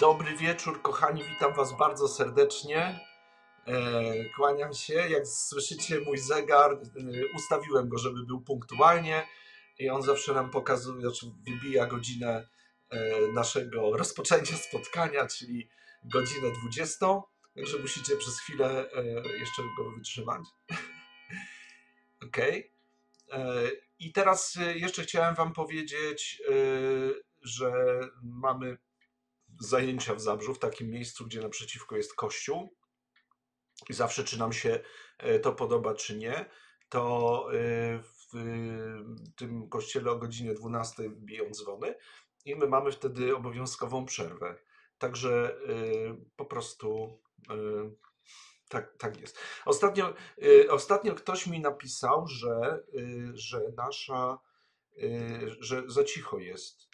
Dobry wieczór, kochani, witam Was bardzo serdecznie. E, kłaniam się. Jak słyszycie, mój zegar, e, ustawiłem go, żeby był punktualnie i on zawsze nam pokazuje, znaczy wybija godzinę e, naszego rozpoczęcia spotkania, czyli godzinę 20. Także musicie przez chwilę jeszcze go wytrzymać. ok. I teraz jeszcze chciałem Wam powiedzieć, że mamy zajęcia w Zabrzu, w takim miejscu, gdzie naprzeciwko jest kościół. I zawsze, czy nam się e, to podoba, czy nie, to e, w e, tym kościele o godzinie 12 biją dzwony i my mamy wtedy obowiązkową przerwę. Także po prostu tak, tak jest. Ostatnio, ostatnio ktoś mi napisał, że, że nasza, że za cicho jest.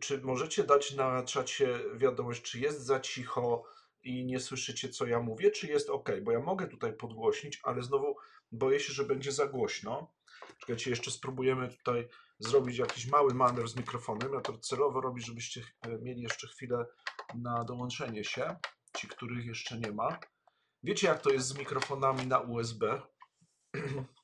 Czy możecie dać na czacie wiadomość, czy jest za cicho i nie słyszycie, co ja mówię, czy jest ok? Bo ja mogę tutaj podgłośnić, ale znowu boję się, że będzie za głośno. Czekajcie, jeszcze spróbujemy tutaj zrobić jakiś mały manewr z mikrofonem. Ja to celowo robię, żebyście e, mieli jeszcze chwilę na dołączenie się, ci, których jeszcze nie ma. Wiecie, jak to jest z mikrofonami na USB?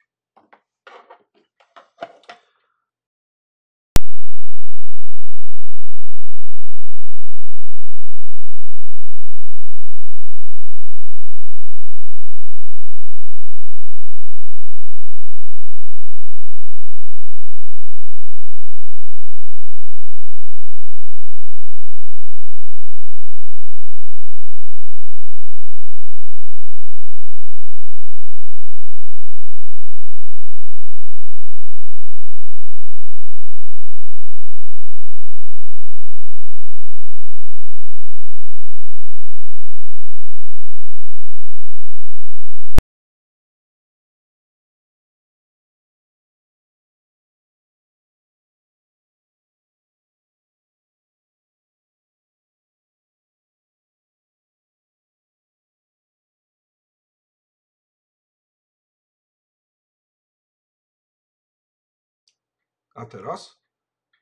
A teraz?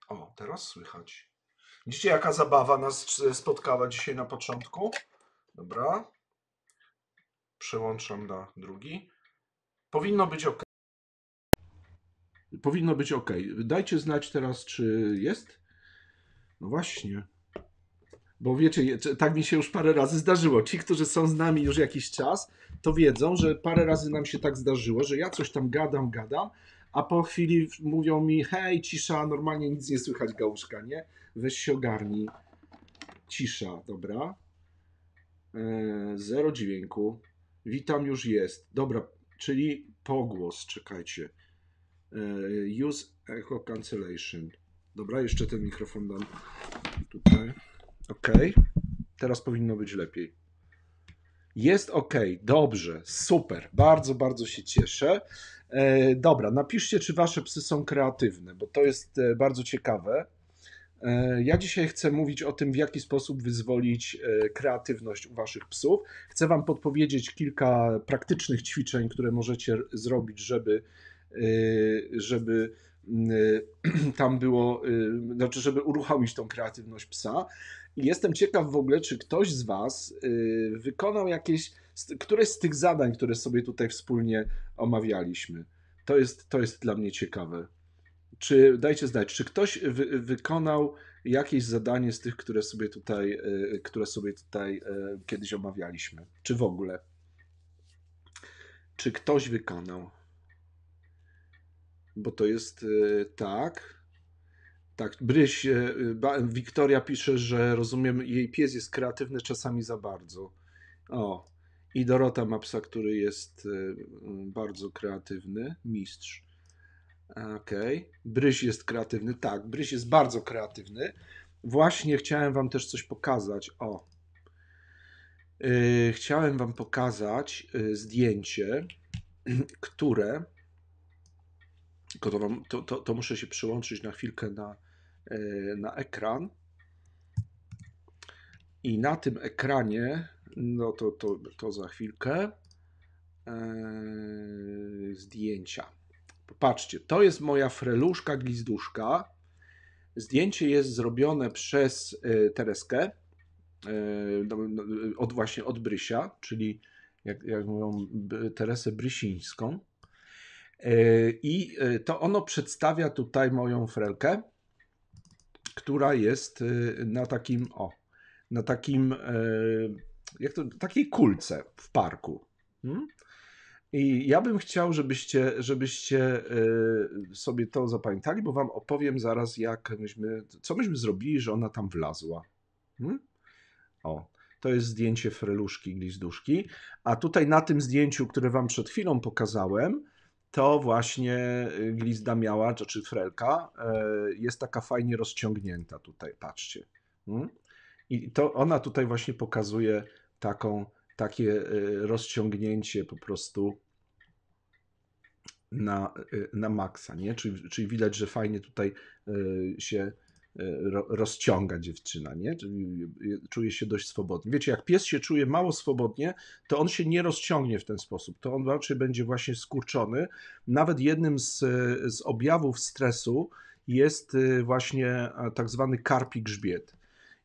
O, teraz słychać. Widzicie, jaka zabawa nas spotkała dzisiaj na początku? Dobra. Przełączam na drugi. Powinno być ok. Powinno być ok. Dajcie znać teraz, czy jest. No właśnie. Bo wiecie, tak mi się już parę razy zdarzyło. Ci, którzy są z nami już jakiś czas, to wiedzą, że parę razy nam się tak zdarzyło, że ja coś tam gadam, gadam, a po chwili mówią mi, hej, cisza, normalnie nic nie słychać, gałuszka, nie? Weź się ogarnij. Cisza, dobra. E, zero dźwięku. Witam już jest. Dobra, czyli pogłos, czekajcie. E, use echo cancellation. Dobra, jeszcze ten mikrofon dam tutaj. Ok. Teraz powinno być lepiej. Jest ok, dobrze, super, bardzo, bardzo się cieszę. E, dobra, napiszcie, czy wasze psy są kreatywne, bo to jest e, bardzo ciekawe. E, ja dzisiaj chcę mówić o tym, w jaki sposób wyzwolić kreatywność u waszych psów. Chcę wam podpowiedzieć kilka praktycznych ćwiczeń, które możecie zrobić, żeby, żeby tam było, znaczy, żeby uruchomić tą kreatywność psa. I jestem ciekaw w ogóle, czy ktoś z Was wykonał jakieś, któreś z tych zadań, które sobie tutaj wspólnie omawialiśmy. To jest, to jest dla mnie ciekawe. Czy dajcie znać, czy ktoś wy, wykonał jakieś zadanie z tych, które sobie tutaj, y, które sobie tutaj y, kiedyś omawialiśmy? Czy w ogóle? Czy ktoś wykonał? Bo to jest y, tak. Tak, Bryś, e, Wiktoria pisze, że rozumiem, jej pies jest kreatywny czasami za bardzo. O, i Dorota ma psa, który jest e, m, bardzo kreatywny, mistrz. Okej, Bryś jest kreatywny, tak, Bryś jest bardzo kreatywny. Właśnie chciałem wam też coś pokazać. O, Yy, chciałem wam pokazać yy, zdjęcie, które, tylko to, wam, to, to, to muszę się przyłączyć na chwilkę na, na ekran. I na tym ekranie, no to, to, to za chwilkę, yy, zdjęcia. Popatrzcie, to jest moja freluszka glizduszka. Zdjęcie jest zrobione przez yy, Tereskę. no, no, od właśnie od Brysia, czyli jak, jak mówią Teresę Brysińską. I to ono przedstawia tutaj moją frelkę, która jest na takim, o, na takim, jak to, takiej kulce w parku. Hmm? I ja bym chciał, żebyście, żebyście y, sobie to zapamiętali, bo wam opowiem zaraz, jak myśmy, co myśmy zrobili, że ona tam wlazła. Hmm? O, to jest zdjęcie freluszki glizduszki. A tutaj na tym zdjęciu, które wam przed chwilą pokazałem, to właśnie glizda miała, czy frelka, y, jest taka fajnie rozciągnięta tutaj, patrzcie. Hmm? I to ona tutaj właśnie pokazuje taką takie y, rozciągnięcie po prostu na, y, na maksa, nie? Czyli, czyli widać, że fajnie tutaj y, się rozciąga dziewczyna, nie? Czuje się dość swobodnie. Wiecie, jak pies się czuje mało swobodnie, to on się nie rozciągnie w ten sposób. To on raczej będzie właśnie skurczony. Nawet jednym z, z objawów stresu jest właśnie tak zwany karpi grzbiet.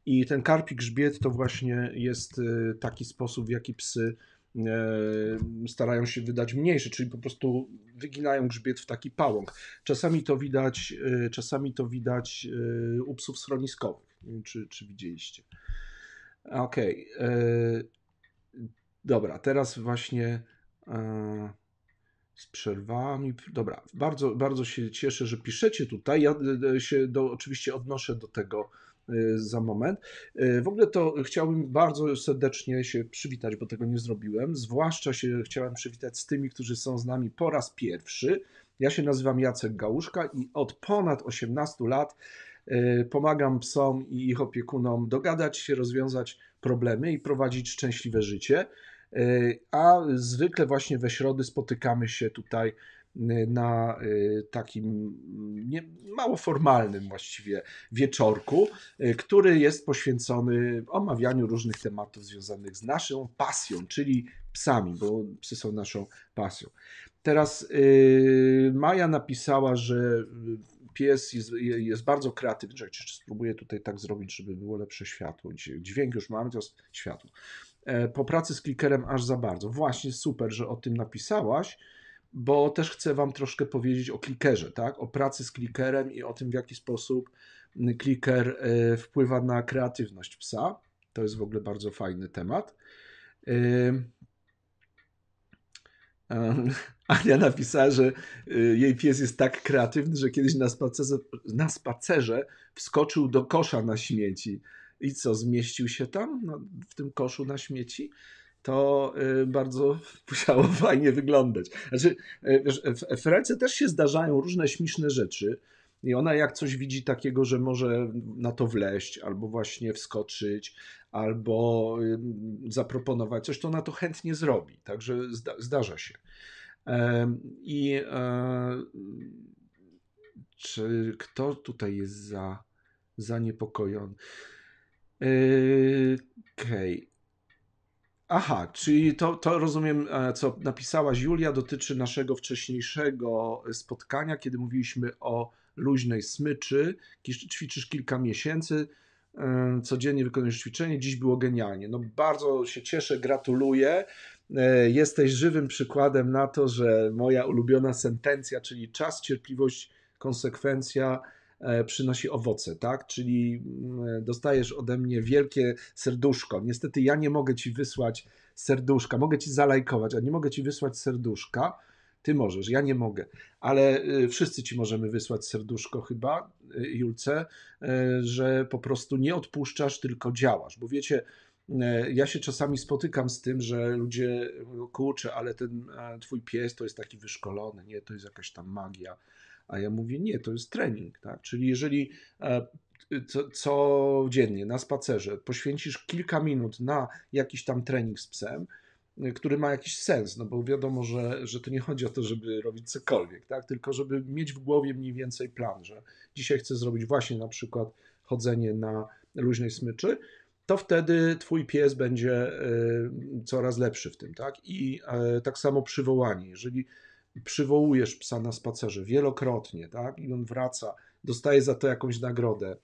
I ten karpi grzbiet to właśnie jest y, taki sposób, w jaki psy e, starają się wydać mniejsze, czyli po prostu wyginają grzbiet w taki pałąk. Czasami to widać, y, czasami to widać y, u psów schroniskowych. Nie wiem, czy, czy widzieliście. Okej. Okay. E, dobra, teraz właśnie e, z przerwami. Dobra, bardzo, bardzo się cieszę, że piszecie tutaj. Ja się do, oczywiście odnoszę do tego Y, za moment. Y, w ogóle to chciałbym bardzo serdecznie się przywitać, bo tego nie zrobiłem. Zwłaszcza się chciałem przywitać z tymi, którzy są z nami po raz pierwszy. Ja się nazywam Jacek Gałuszka i od ponad 18 lat y, pomagam psom i ich opiekunom dogadać się, rozwiązać problemy i prowadzić szczęśliwe życie. A zwykle właśnie we środy spotykamy się tutaj na y, takim nie, mało formalnym właściwie wieczorku, y, który jest poświęcony omawianiu różnych tematów związanych z naszą pasją, czyli psami, bo psy są naszą pasją. Teraz yy, Maja napisała, że pies jest, jest bardzo kreatywny. Czekajcie, czy spróbuję tutaj tak zrobić, żeby było lepsze światło. Dźwięk już mamy, jest światło. E, po pracy z klikerem aż za bardzo. Właśnie super, że o tym napisałaś bo też chcę Wam troszkę powiedzieć o klikerze, tak? o pracy z klikerem i o tym, w jaki sposób kliker e, wpływa na kreatywność psa. To jest w ogóle bardzo fajny temat. E, Ania napisała, że e, jej pies jest tak kreatywny, że kiedyś na spacerze, na spacerze wskoczył do kosza na śmieci. I co, zmieścił się tam no, w tym koszu na śmieci? To y, bardzo musiało fajnie wyglądać. Znaczy, y, w Frelce też się zdarzają różne śmieszne rzeczy i ona jak coś widzi takiego, że może na to wleść, albo właśnie wskoczyć, albo y, zaproponować coś, to ona to chętnie zrobi. Także zdarza się. I e, czy kto tutaj jest za, zaniepokojony? Okej. Okay. Aha, czyli to, to rozumiem, e, co napisałaś Julia, dotyczy naszego wcześniejszego spotkania, kiedy mówiliśmy o luźnej smyczy. Ćwiczysz kilka miesięcy, e, codziennie wykonujesz ćwiczenie, dziś było genialnie. No bardzo się cieszę, gratuluję. E, jesteś żywym przykładem na to, że moja ulubiona sentencja, czyli czas, cierpliwość, konsekwencja przynosi owoce, tak? Czyli mm, dostajesz ode mnie wielkie serduszko. Niestety ja nie mogę ci wysłać serduszka, mogę ci zalajkować, a nie mogę ci wysłać serduszka. Ty możesz, ja nie mogę, ale y, wszyscy ci możemy wysłać serduszko chyba, Julce, że po prostu nie odpuszczasz, tylko działasz. Bo wiecie, ja się czasami spotykam z tym, że ludzie kurczę, ale ten twój pies to jest taki wyszkolony, nie, to jest jakaś tam magia. A ja mówię, nie, to jest trening. Tak? Czyli jeżeli e, co, codziennie na spacerze poświęcisz kilka minut na jakiś tam trening z psem, e, który ma jakiś sens, no bo wiadomo, że, że to nie chodzi o to, żeby robić cokolwiek, tak? tylko żeby mieć w głowie mniej więcej plan, że dzisiaj chcę zrobić właśnie na przykład chodzenie na luźnej smyczy, to wtedy twój pies będzie e, coraz lepszy w tym, tak? I tak samo przywołanie. Jeżeli przywołujesz psa na spacerze wielokrotnie, tak? I on wraca, dostaje za to jakąś nagrodę.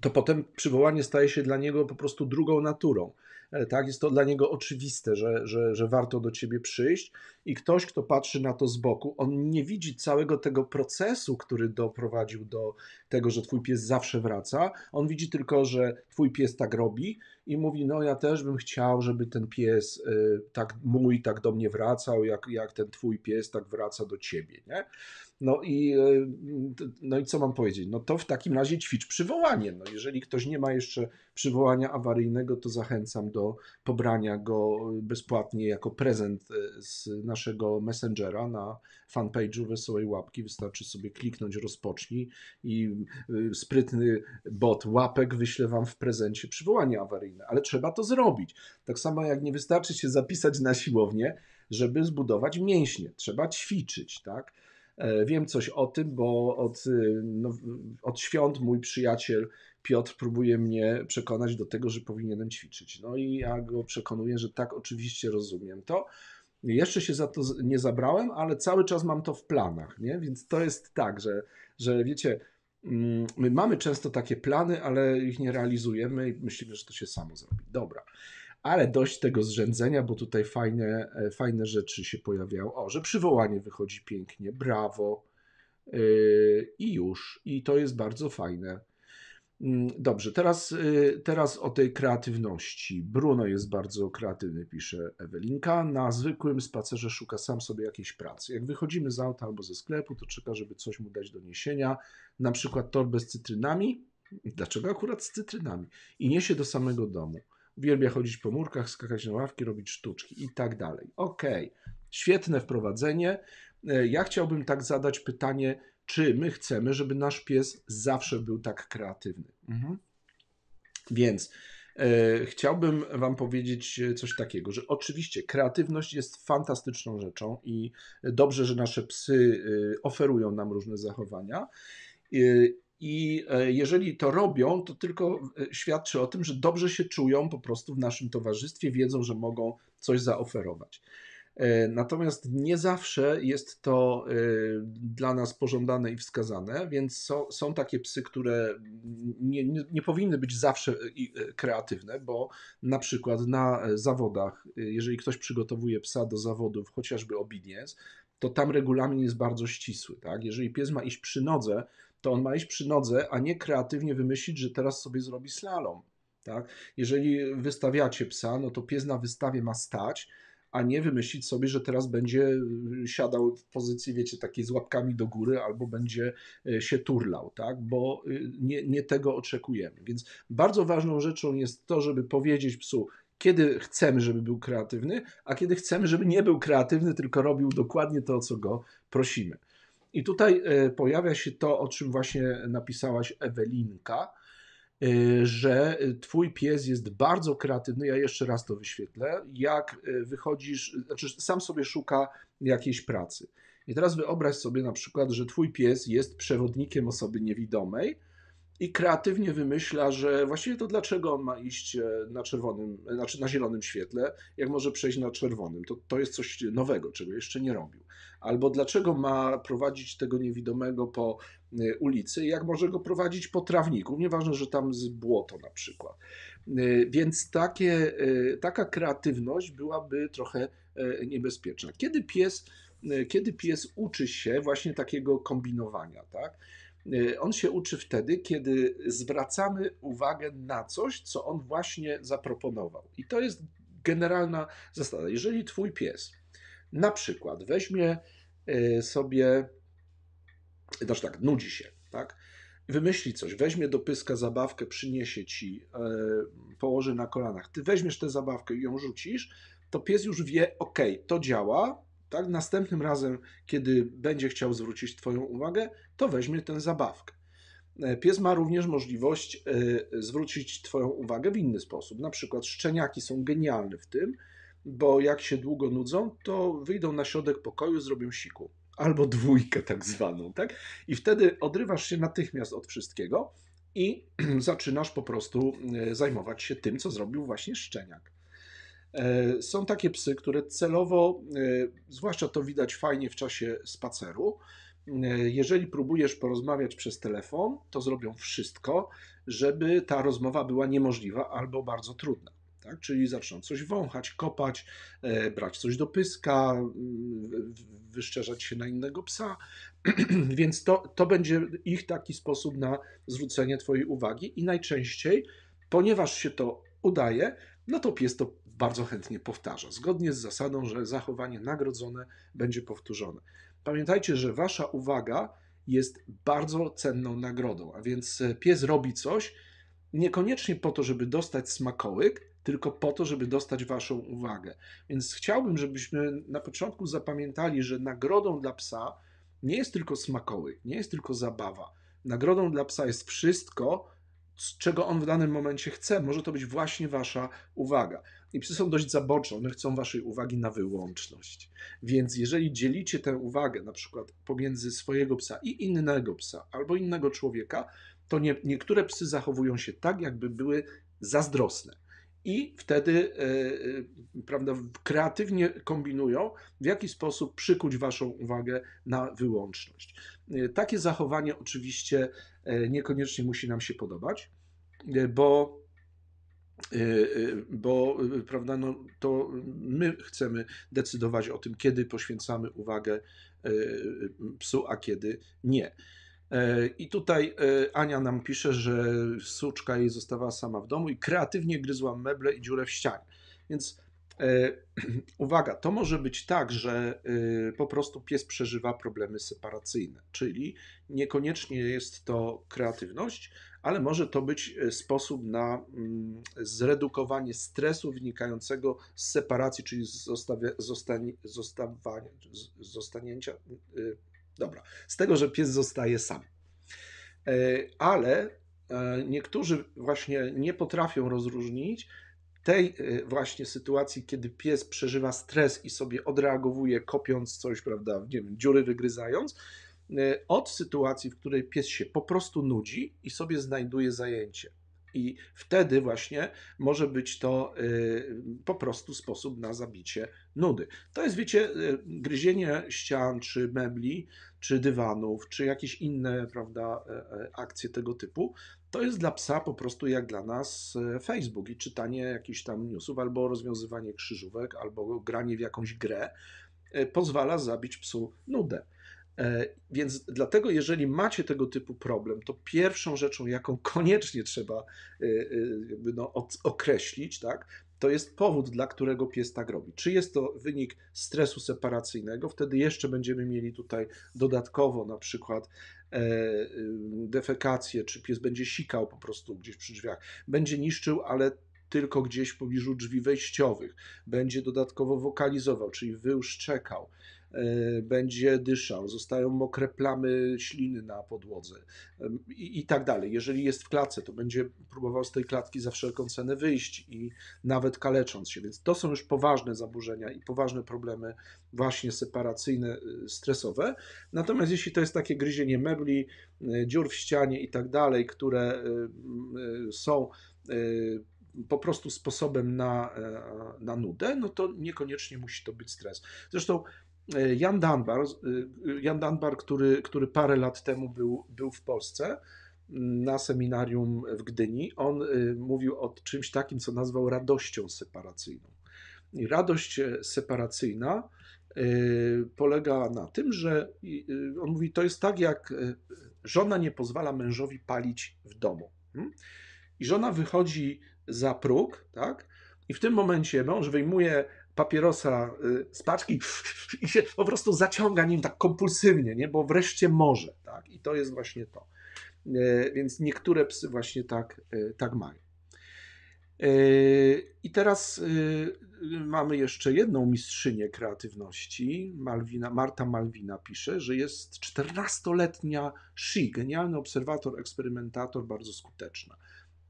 to potem przywołanie staje się dla niego po prostu drugą naturą. E, tak, jest to dla niego oczywiste, że, że, że warto do ciebie przyjść i ktoś, kto patrzy na to z boku, on nie widzi całego tego procesu, który doprowadził do tego, że twój pies zawsze wraca. On widzi tylko, że twój pies tak robi i mówi, no ja też bym chciał, żeby ten pies y, tak mój tak do mnie wracał, jak, jak ten twój pies tak wraca do ciebie, nie? No i, y, no i co mam powiedzieć? No to w takim razie ćwicz przywołanie. No jeżeli ktoś nie ma jeszcze przywołania awaryjnego, to zachęcam do pobrania go bezpłatnie jako prezent y, z naszego Messengera na fanpage'u Wesołej Łapki. Wystarczy sobie kliknąć rozpocznij i sprytny bot łapek wyśle Wam w prezencie przywołanie awaryjne ale trzeba to zrobić. Tak samo jak nie wystarczy się zapisać na siłownię, żeby zbudować mięśnie. Trzeba ćwiczyć, tak? E, wiem coś o tym, bo od, y, no, od świąt mój przyjaciel Piotr próbuje mnie przekonać do tego, że powinienem ćwiczyć. No i ja go przekonuję, że tak, oczywiście rozumiem to. Jeszcze się za to nie zabrałem, ale cały czas mam to w planach, nie? Więc to jest tak, że, że wiecie, my mamy często takie plany, ale ich nie realizujemy i myślimy, że to się samo zrobi. Dobra. Ale dość tego zrzędzenia, bo tutaj fajne, e, fajne rzeczy się pojawiają. O, że przywołanie wychodzi pięknie, brawo. Yy, I już. I to jest bardzo fajne. Mm, dobrze, teraz, y, teraz o tej kreatywności. Bruno jest bardzo kreatywny, pisze Ewelinka. Na zwykłym spacerze szuka sam sobie jakiejś pracy. Jak wychodzimy z auta albo ze sklepu, to czeka, żeby coś mu dać do niesienia, na przykład torbę z cytrynami. Dlaczego akurat z cytrynami? I niesie do samego domu. Uwielbia chodzić po murkach, skakać na ławki, robić sztuczki i tak dalej. Okej, okay. świetne wprowadzenie. E, ja chciałbym tak zadać pytanie, czy my chcemy, żeby nasz pies zawsze był tak kreatywny. Mhm. Więc e, chciałbym Wam powiedzieć coś takiego, że oczywiście kreatywność jest fantastyczną rzeczą i dobrze, że nasze psy e, oferują nam różne zachowania. E, I jeżeli to robią, to tylko świadczy o tym, że dobrze się czują po prostu w naszym towarzystwie, wiedzą, że mogą coś zaoferować. E, natomiast nie zawsze jest to e, dla nas pożądane i wskazane, więc są, takie psy, które nie, nie, nie, powinny być zawsze e, kreatywne, bo na przykład na zawodach, jeżeli ktoś przygotowuje psa do zawodów, chociażby obedience, to tam regulamin jest bardzo ścisły. Tak? Jeżeli pies ma iść przy nodze, to on ma iść przy nodze, a nie kreatywnie wymyślić, że teraz sobie zrobi slalom. Tak? Jeżeli wystawiacie psa, no to pies na wystawie ma stać, a nie wymyślić sobie, że teraz będzie y, siadał w pozycji, wiecie, takiej z łapkami do góry, albo będzie y, się turlał, tak? Bo y, nie, nie tego oczekujemy. Więc bardzo ważną rzeczą jest to, żeby powiedzieć psu, kiedy chcemy, żeby był kreatywny, a kiedy chcemy, żeby nie był kreatywny, tylko robił dokładnie to, o co go prosimy. I tutaj pojawia się to, o czym właśnie napisałaś Ewelinka, że twój pies jest bardzo kreatywny, ja jeszcze raz to wyświetlę, jak y, wychodzisz, znaczy sam sobie szuka jakiejś pracy. I teraz wyobraź sobie na przykład, że twój pies jest przewodnikiem osoby niewidomej, i kreatywnie wymyśla, że właściwie to dlaczego on ma iść e, na czerwonym, znaczy na zielonym świetle, jak może przejść na czerwonym. To, to jest coś nowego, czego jeszcze nie robił. Albo dlaczego ma prowadzić tego niewidomego po e, ulicy, jak może go prowadzić po trawniku, nieważne, że tam z błoto na przykład. E, więc takie, taka kreatywność byłaby trochę niebezpieczna. Kiedy pies, kiedy pies uczy się właśnie takiego kombinowania, tak? Y, on się uczy wtedy, kiedy zwracamy uwagę na coś, co on właśnie zaproponował. I to jest generalna zasada. Jeżeli twój pies na przykład weźmie y, sobie, znaczy tak, nudzi się, tak? Wymyśli coś, weźmie do pyska zabawkę, przyniesie ci, y, położy na kolanach. Ty weźmiesz tę zabawkę i ją rzucisz, to pies już wie, ok, to działa, tak? Następnym razem, kiedy będzie chciał zwrócić Twoją uwagę, to weźmie tę zabawkę. E, pies ma również możliwość e, zwrócić Twoją uwagę w inny sposób. Na przykład szczeniaki są genialne w tym, bo jak się długo nudzą, to wyjdą na środek pokoju, zrobią siku. Albo dwójkę tak zwaną, tak? I wtedy odrywasz się natychmiast od wszystkiego i zaczynasz po prostu e, zajmować się tym, co zrobił właśnie szczeniak. E, są takie psy, które celowo, e, zwłaszcza to widać fajnie w czasie spaceru, jeżeli próbujesz porozmawiać przez telefon, to zrobią wszystko, żeby ta rozmowa była niemożliwa albo bardzo trudna. Tak? Czyli zaczną coś wąchać, kopać, e, brać coś do pyska, wyszczerzać się na innego psa. Więc to, to będzie ich taki sposób na zwrócenie Twojej uwagi i najczęściej, ponieważ się to udaje, no to pies to bardzo chętnie powtarza, zgodnie z zasadą, że zachowanie nagrodzone będzie powtórzone. Pamiętajcie, że Wasza uwaga jest bardzo cenną nagrodą, a więc pies robi coś niekoniecznie po to, żeby dostać smakołyk, tylko po to, żeby dostać Waszą uwagę. Więc chciałbym, żebyśmy na początku zapamiętali, że nagrodą dla psa nie jest tylko smakołyk, nie jest tylko zabawa. Nagrodą dla psa jest wszystko, czego on w danym momencie chce. Może to być właśnie Wasza uwaga. I psy są dość zabocze, one chcą Waszej uwagi na wyłączność. Więc jeżeli dzielicie tę uwagę na przykład pomiędzy swojego psa i innego psa albo innego człowieka, to nie, niektóre psy zachowują się tak, jakby były zazdrosne i wtedy e, e, prawda, kreatywnie kombinują, w jaki sposób przykuć Waszą uwagę na wyłączność. E, takie zachowanie oczywiście niekoniecznie musi nam się podobać, bo bo prawda, no, to my chcemy decydować o tym, kiedy poświęcamy uwagę psu, a kiedy nie. E, I tutaj e, Ania nam pisze, że suczka jej zostawała sama w domu i kreatywnie gryzła meble i dziurę w ścianie. Więc e, uwaga, to może być tak, że po prostu pies przeżywa problemy separacyjne, czyli niekoniecznie jest to kreatywność, ale może to być sposób na mm, zredukowanie stresu wynikającego z separacji, czyli zostawia, zostanie, zostawania, zostanięcia Dobra, z tego, że pies zostaje sam. E, ale e, niektórzy właśnie nie potrafią rozróżnić tej e, właśnie sytuacji, kiedy pies przeżywa stres i sobie odreagowuje, kopiąc coś, prawda, nie wiem, dziury wygryzając, od sytuacji, w której pies się po prostu nudzi i sobie znajduje zajęcie. I wtedy właśnie może być to y, po prostu sposób na zabicie nudy. To jest, wiecie, y, gryzienie ścian, czy mebli, czy dywanów, czy jakieś inne, prawda, e, e, akcje tego typu. To jest dla psa po prostu jak dla nas e, Facebook i czytanie jakichś tam newsów, albo rozwiązywanie krzyżówek, albo granie w jakąś grę pozwala zabić psu nudę. E, więc dlatego, jeżeli macie tego typu problem, to pierwszą rzeczą, jaką koniecznie trzeba e, e, no, określić, tak, to jest powód, dla którego pies tak robi. Czy jest to wynik stresu separacyjnego, wtedy jeszcze będziemy mieli tutaj dodatkowo na przykład defekację, czy pies będzie sikał po prostu gdzieś przy drzwiach, będzie niszczył, ale tylko gdzieś w pobliżu drzwi wejściowych, będzie dodatkowo wokalizował, czyli wył, szczekał, E, będzie dyszał, zostają mokre plamy śliny na podłodze i, i tak dalej. Jeżeli jest w klatce, to będzie próbował z tej klatki za wszelką cenę wyjść i nawet kalecząc się. Więc to są już poważne zaburzenia i poważne problemy właśnie separacyjne, y, stresowe. Natomiast jeśli to jest takie gryzienie mebli, y, dziur w ścianie i tak dalej, które y, są po prostu sposobem na, e, na nudę, no to niekoniecznie musi to być stres. Zresztą E, Jan Dunbar, e, Jan Dunbar który, który parę lat temu był, był w Polsce na seminarium w Gdyni, on e, mówił o czymś takim, co nazwał radością separacyjną. I radość separacyjna polega na tym, że on mówi, to jest tak, jak żona nie pozwala mężowi palić w domu. Hmm? I żona wychodzi za próg, tak? I w tym momencie mąż wyjmuje papierosa y, z paczki i się po prostu zaciąga nim tak kompulsywnie, nie? bo wreszcie może. Tak? I to jest właśnie to. Y, więc niektóre psy właśnie tak, y, tak mają. I teraz mamy jeszcze jedną mistrzynię kreatywności. Malwina, Marta Malwina pisze, że jest 14-letnia Shi, genialny obserwator, eksperymentator, bardzo skuteczna.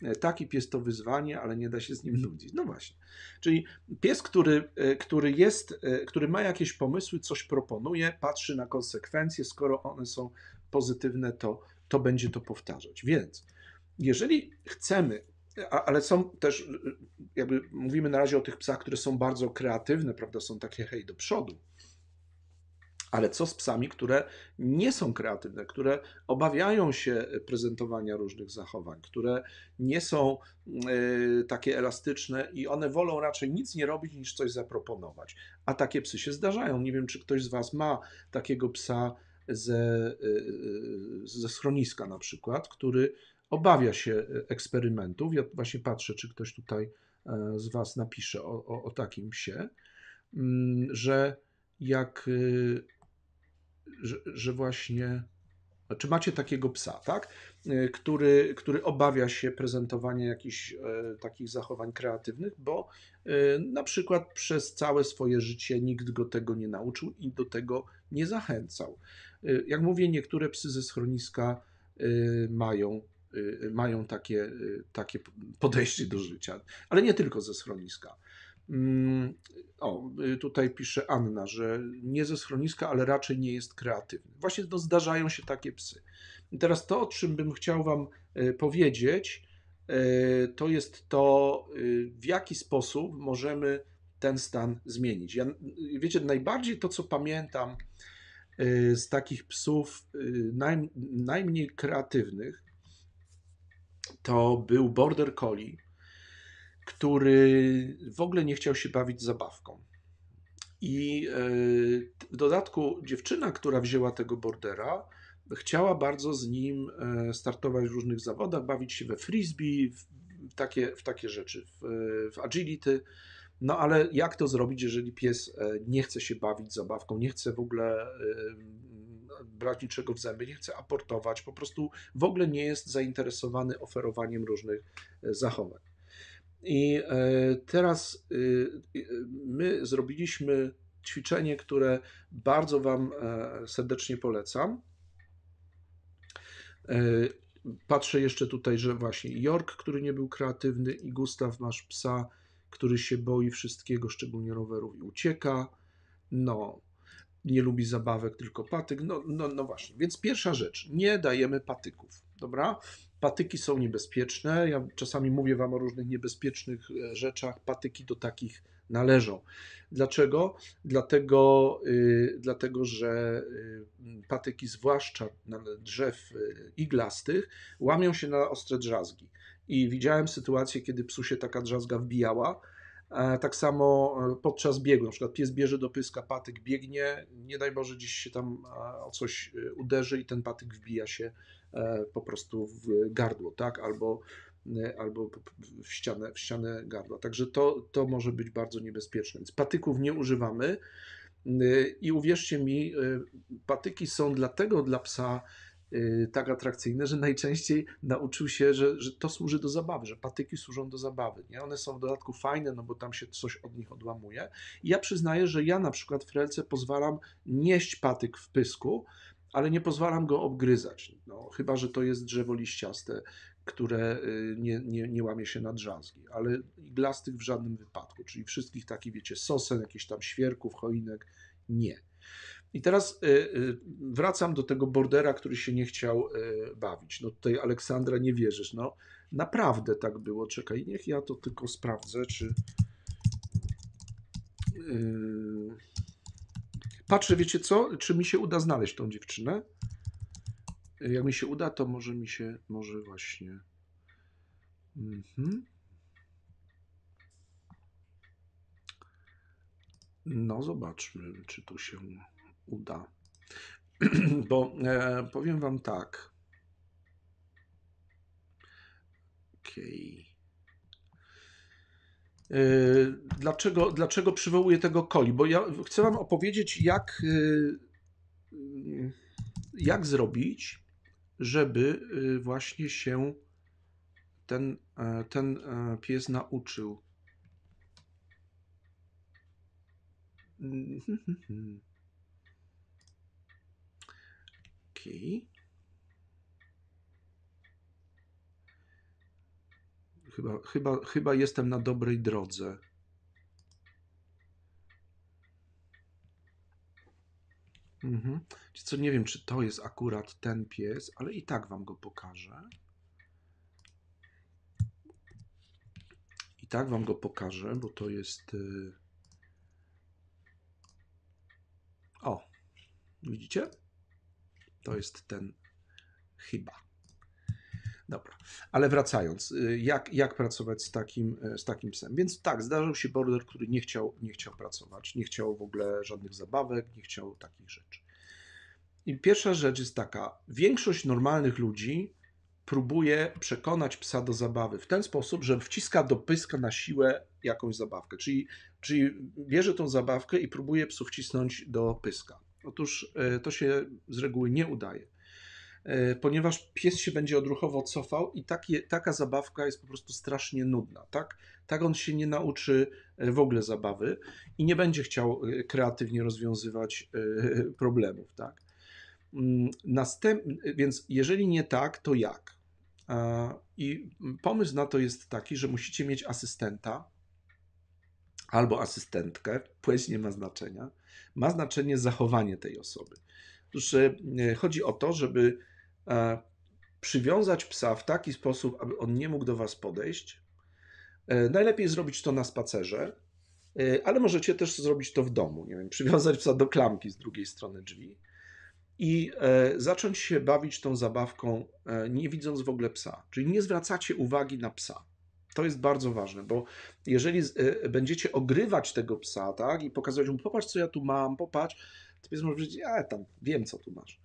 E, taki pies to wyzwanie, ale nie da się z nim nudzić. No właśnie. Czyli pies, który, e, który jest, e, który ma jakieś pomysły, coś proponuje, patrzy na konsekwencje, skoro one są pozytywne, to, to będzie to powtarzać. Więc jeżeli chcemy, ale są też, jakby mówimy na razie o tych psach, które są bardzo kreatywne, prawda, są takie hej do przodu. Ale co z psami, które nie są kreatywne, które obawiają się prezentowania różnych zachowań, które nie są y, takie elastyczne i one wolą raczej nic nie robić niż coś zaproponować. A takie psy się zdarzają. Nie wiem, czy ktoś z Was ma takiego psa ze, y, ze schroniska na przykład, który obawia się eksperymentów. Ja właśnie patrzę, czy ktoś tutaj e, z Was napisze o, o, o takim psie, mm, że jak że, że właśnie. Czy macie takiego psa, tak? Y, który, który obawia się prezentowania jakichś e, takich zachowań kreatywnych, bo e, na przykład przez całe swoje życie nikt go tego nie nauczył i do tego nie zachęcał. E, jak mówię, niektóre psy ze schroniska e, mają, e, mają takie, e, takie podejście do życia, ale nie tylko ze schroniska. Mm, O, y, tutaj pisze Anna, że nie ze schroniska, ale raczej nie jest kreatywny. Właśnie no, zdarzają się takie psy. I teraz to, o czym bym chciał Wam y, powiedzieć, y, to jest to, w jaki sposób możemy ten stan zmienić. Ja, wiecie, najbardziej to, co pamiętam z takich psów naj, najmniej kreatywnych, to był Border Collie który w ogóle nie chciał się bawić zabawką. I e, w dodatku dziewczyna, która wzięła tego bordera, chciała bardzo z nim e, startować w różnych zawodach, bawić się we frisbee, w takie, w takie rzeczy, w, w agility. No ale jak to zrobić, jeżeli pies e, nie chce się bawić zabawką, nie chce w ogóle brać niczego w zęby, nie chce aportować, po prostu w ogóle nie jest zainteresowany oferowaniem różnych zachowań. I e, teraz y, y, my zrobiliśmy ćwiczenie, które bardzo Wam e, serdecznie polecam. E, Patrzę jeszcze tutaj, że właśnie York, który nie był kreatywny, i Gustaw masz psa, który się boi wszystkiego, szczególnie rowerów i ucieka. No, nie lubi zabawek, tylko patyk. No, no, no właśnie. Więc pierwsza rzecz, nie dajemy patyków, dobra? Patyki są niebezpieczne. Ja czasami mówię Wam o różnych niebezpiecznych e, rzeczach. Patyki do takich należą. Dlaczego? Dlatego, y, dlatego że y, patyki, zwłaszcza drzew y, iglastych, łamią się na ostre drzazgi. I widziałem sytuację, kiedy psu się taka drzazga wbijała. Tak samo e, podczas biegu, na przykład pies bierze do pyska, patyk biegnie, nie daj Boże, gdzieś się tam a, o coś e, uderzy i ten patyk wbija się e, po prostu w gardło, tak? Albo, e, albo w ścianę, w ścianę gardła. Także to, to może być bardzo niebezpieczne. Więc patyków nie używamy. Y, I uwierzcie mi, patyki są dlatego dla psa tak atrakcyjne, że najczęściej nauczył się, że, że to służy do zabawy, że patyki służą do zabawy. Nie? One są w dodatku fajne, no bo tam się coś od nich odłamuje. I ja przyznaję, że ja na przykład w Frelce pozwalam nieść patyk w pysku, ale nie pozwalam go obgryzać. No, chyba, że to jest drzewo liściaste, które y, nie, nie, nie łamie się na drzazgi, ale iglastych w żadnym wypadku, czyli wszystkich takich, wiecie, sosen, jakichś tam świerków, choinek, nie. I teraz y, y, wracam do tego bordera, który się nie chciał bawić. No tutaj Aleksandra nie wierzysz. No naprawdę tak było. Czekaj, niech ja to tylko sprawdzę, czy. Yy... Patrzę, wiecie co? Czy mi się uda znaleźć tą dziewczynę? Jak mi się uda, to może mi się, może właśnie. Mhm. No, zobaczmy, czy to się uda. Bo e, powiem Wam tak. Okej. E, Dlaczego, dlaczego przywołuję tego koli? Bo ja chcę Wam opowiedzieć, jak, e, jak zrobić, żeby właśnie się ten, e, ten e, pies nauczył. Mhm. Okej. Chyba, chyba, chyba jestem na dobrej drodze. Mhm. Co nie wiem, czy to jest akurat ten pies, ale i tak wam go pokażę. I tak wam go pokażę, bo to jest. y, O. Widzicie? To jest ten chyba. Dobra, ale wracając, y, jak, jak pracować z takim, y, z takim psem? Więc tak, zdarzył się border, który nie chciał, nie chciał pracować, nie chciał w ogóle żadnych zabawek, nie chciał takich rzeczy. I pierwsza rzecz jest taka: większość normalnych ludzi próbuje przekonać psa do zabawy w ten sposób, że wciska do pyska na siłę jakąś zabawkę, czyli, czyli bierze tą zabawkę i próbuje psu wcisnąć do pyska. Otóż y, to się z reguły nie udaje. E, ponieważ pies się będzie odruchowo cofał i taka zabawka jest po prostu strasznie nudna. Tak? tak on się nie nauczy e, w ogóle zabawy i nie będzie chciał e, kreatywnie rozwiązywać problemów. Tak? Mm, następ... Więc jeżeli nie tak, to jak? I pomysł na to jest taki, że musicie mieć asystenta albo asystentkę, płeć nie ma znaczenia, ma znaczenie zachowanie tej osoby. Otóż chodzi o to, żeby przywiązać psa w taki sposób, aby on nie mógł do Was podejść. E, najlepiej zrobić to na spacerze, e, ale możecie też zrobić to w domu. Nie wiem, przywiązać psa do klamki z drugiej strony drzwi i zacząć się bawić tą zabawką, nie widząc w ogóle psa. Czyli nie zwracacie uwagi na psa. To jest bardzo ważne, bo jeżeli będziecie ogrywać tego psa, tak, i pokazywać mu, popatrz, co ja tu mam, popatrz, to pies może powiedzieć, ja tam wiem, co tu masz.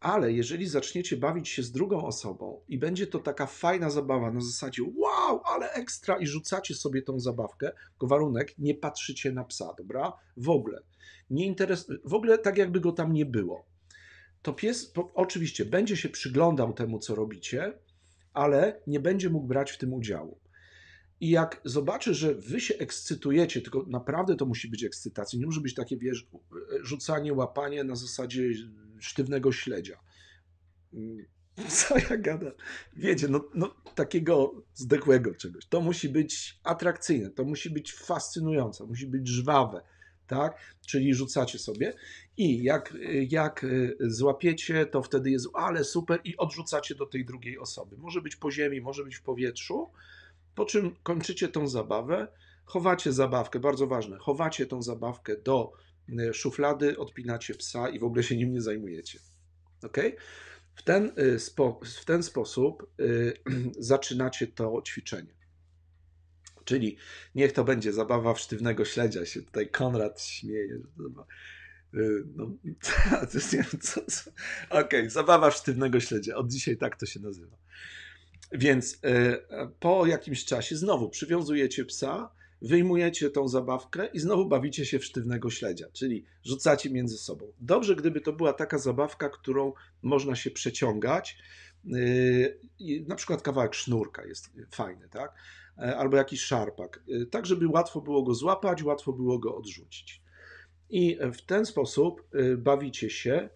Ale jeżeli zaczniecie bawić się z drugą osobą i będzie to taka fajna zabawa na zasadzie wow, ale ekstra i rzucacie sobie tą zabawkę, to warunek, nie patrzycie na psa, dobra? W ogóle. Nie interes... W ogóle tak jakby go tam nie było. To pies oczywiście będzie się przyglądał temu, co robicie, ale nie będzie mógł brać w tym udziału. I jak zobaczy, że wy się ekscytujecie, tylko naprawdę to musi być ekscytacja, nie może być takie, wiesz, rzucanie, łapanie na zasadzie sztywnego śledzia. Mm, co ja gadam? Wiecie, no, no takiego zdechłego czegoś. To musi być atrakcyjne, to musi być fascynujące, musi być żwawe, tak? Czyli rzucacie sobie i jak, jak złapiecie, to wtedy jest ale super i odrzucacie do tej drugiej osoby. Może być po ziemi, może być w powietrzu, po czym kończycie tą zabawę, chowacie zabawkę, bardzo ważne, chowacie tą zabawkę do szuflady, odpinacie psa i w ogóle się nim nie zajmujecie. Ok? W ten, e, spo, w ten sposób y, zaczynacie to ćwiczenie. Czyli niech to będzie zabawa w sztywnego śledzia. Się tutaj Konrad śmieje. No. Okej, okay, zabawa w sztywnego śledzia. Od dzisiaj tak to się nazywa. Więc po jakimś czasie znowu przywiązujecie psa, wyjmujecie tą zabawkę i znowu bawicie się w sztywnego śledzia, czyli rzucacie między sobą. Dobrze, gdyby to była taka zabawka, którą można się przeciągać, e, na przykład kawałek sznurka jest fajny, tak? E, albo jakiś szarpak, tak żeby łatwo było go złapać, łatwo było go odrzucić. I w ten sposób bawicie się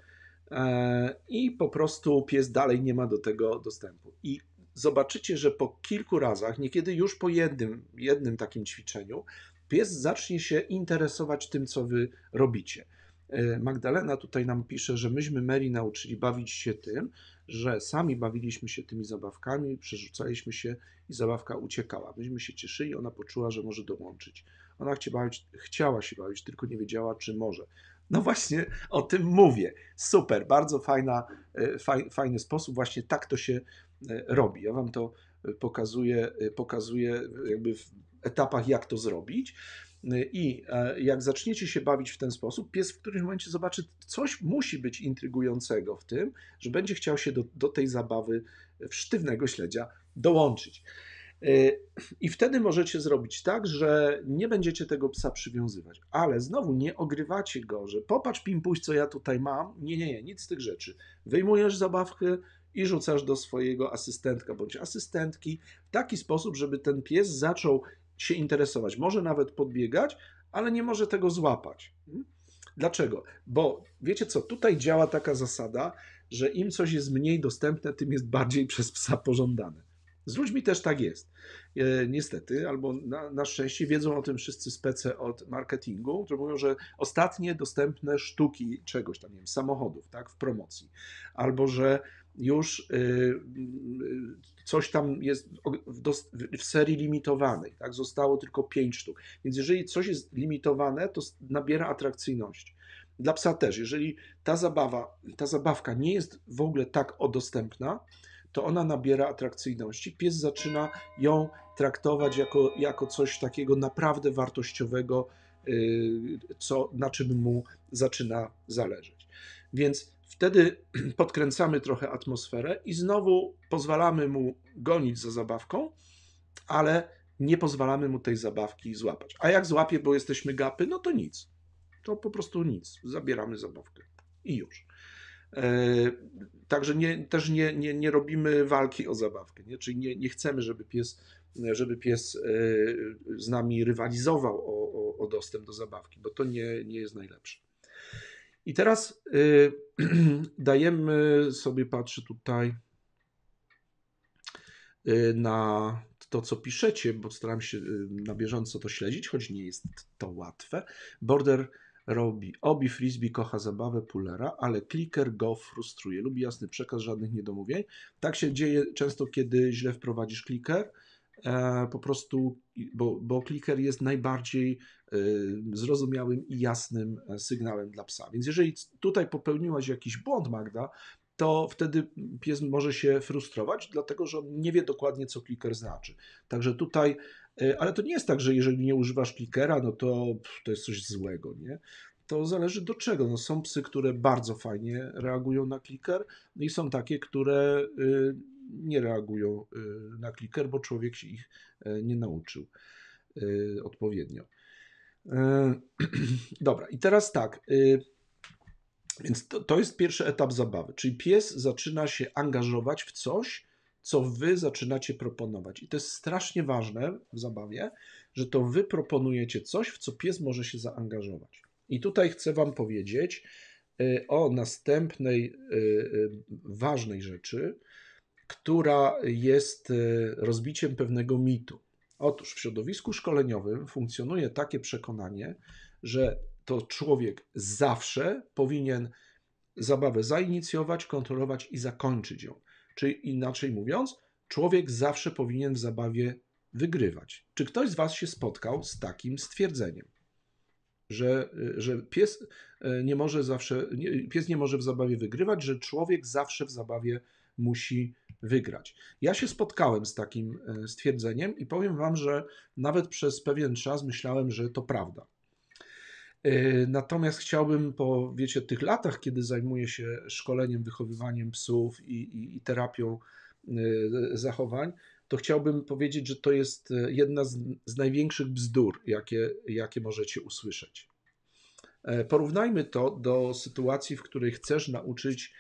i po prostu pies dalej nie ma do tego dostępu. I zobaczycie, że po kilku razach, niekiedy już po jednym, jednym takim ćwiczeniu, pies zacznie się interesować tym, co wy robicie. E, Magdalena tutaj nam pisze, że myśmy Mary nauczyli bawić się tym, że sami bawiliśmy się tymi zabawkami, przerzucaliśmy się i zabawka uciekała. Myśmy się cieszyli, ona poczuła, że może dołączyć. Ona chciała się bawić, tylko nie wiedziała, czy może. No właśnie o tym mówię. Super, bardzo fajna, e, faj, fajny sposób. Właśnie tak to się robi. Ja Wam to e, pokazuję, pokazuję jakby w etapach, jak to zrobić. I jak zaczniecie się bawić w ten sposób, pies w którymś momencie zobaczy, coś musi być intrygującego w tym, że będzie chciał się do, do tej zabawy w sztywnego śledzia dołączyć. I wtedy możecie zrobić tak, że nie będziecie tego psa przywiązywać, ale znowu nie ogrywacie go, że popatrz pimpuś, co ja tutaj mam. Nie, nie, nie, nic z tych rzeczy. Wyjmujesz zabawkę i rzucasz do swojego asystentka bądź asystentki w taki sposób, żeby ten pies zaczął się interesować. Może nawet podbiegać, ale nie może tego złapać. Hmm? Dlaczego? Bo wiecie co, tutaj działa taka zasada, że im coś jest mniej dostępne, tym jest bardziej przez psa pożądane. Z ludźmi też tak jest. E, niestety, albo na, na, szczęście wiedzą o tym wszyscy spece od marketingu, którzy mówią, że ostatnie dostępne sztuki czegoś tam, nie wiem, samochodów, tak, w promocji, albo że już y, y, coś tam jest w, serii limitowanej, tak, zostało tylko pięć sztuk. Więc jeżeli coś jest limitowane, to nabiera atrakcyjności. dla psa też. Jeżeli ta zabawa, ta zabawka nie jest w ogóle tak odostępna, to ona nabiera atrakcyjności. Pies zaczyna ją traktować jako, jako coś takiego naprawdę wartościowego, yy, co, na czym mu zaczyna zależeć. Więc wtedy podkręcamy trochę atmosferę i znowu pozwalamy mu gonić za zabawką, ale nie pozwalamy mu tej zabawki złapać. A jak złapie, bo jesteśmy gapy, no to nic. To po prostu nic. Zabieramy zabawkę i już. E, także nie, też nie, nie, nie robimy walki o zabawkę, nie? czyli nie, nie chcemy, żeby pies, żeby pies e, z nami rywalizował o, o, o dostęp do zabawki, bo to nie, nie jest najlepsze. I teraz y, dajemy sobie, patrzę tutaj y, na to, co piszecie, bo staram się y, na bieżąco to śledzić, choć nie jest to łatwe. Border robi. Obi Frisbee kocha zabawę Pullera, ale kliker go frustruje. Lubi jasny przekaz, żadnych niedomówień. Tak się dzieje często, kiedy źle wprowadzisz kliker. E, po prostu, bo, bo kliker jest najbardziej e, zrozumiałym i jasnym e, sygnałem dla psa. Więc jeżeli tutaj popełniłaś jakiś błąd, Magda, to wtedy pies może się frustrować, dlatego że on nie wie dokładnie, co kliker znaczy. Także tutaj, ale to nie jest tak, że jeżeli nie używasz klikera, no to to jest coś złego, nie? To zależy do czego. No są psy, które bardzo fajnie reagują na kliker, no i są takie, które y, nie reagują y, na kliker, bo człowiek się ich e, nie nauczył y, odpowiednio. Dobra, i teraz tak. Y, więc to, to jest pierwszy etap zabawy, czyli pies zaczyna się angażować w coś, co wy zaczynacie proponować. I to jest strasznie ważne w zabawie, że to wy proponujecie coś, w co pies może się zaangażować. I tutaj chcę wam powiedzieć o następnej ważnej rzeczy, która jest e, rozbiciem pewnego mitu. Otóż w środowisku szkoleniowym funkcjonuje takie przekonanie, że to człowiek zawsze powinien zabawę zainicjować, kontrolować i zakończyć ją. Czyli inaczej mówiąc, człowiek zawsze powinien w zabawie wygrywać. Czy ktoś z Was się spotkał z takim stwierdzeniem? Że, e, że pies e, nie może zawsze, pies nie może w zabawie wygrywać, że człowiek zawsze w zabawie musi wygrać. Ja się spotkałem z takim e, stwierdzeniem i powiem Wam, że nawet przez pewien czas myślałem, że to prawda. E, natomiast chciałbym po, wiecie, tych latach, kiedy zajmuję się szkoleniem, wychowywaniem psów i, i, i terapią e, zachowań, to chciałbym powiedzieć, że to jest jedna z, z największych bzdur, jakie, jakie możecie usłyszeć. Porównajmy to do sytuacji, w której chcesz nauczyć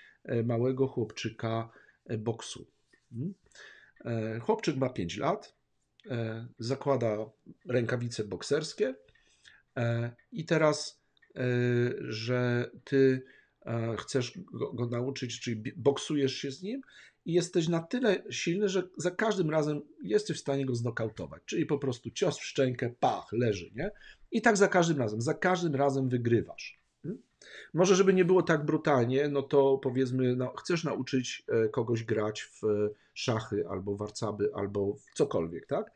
małego chłopczyka boksu. Mhm. E, chłopczyk ma 5 lat, e, zakłada rękawice bokserskie e, i teraz, że ty chcesz go, go nauczyć, czyli boksujesz się z nim i jesteś na tyle silny, że za każdym razem jesteś w stanie go znokautować. Czyli po prostu cios w szczękę, pach, leży, nie? I tak za każdym razem, za każdym razem wygrywasz. Może, żeby nie było tak brutalnie, no to powiedzmy, no, chcesz nauczyć e, kogoś grać w szachy, albo warcaby, albo w cokolwiek, tak?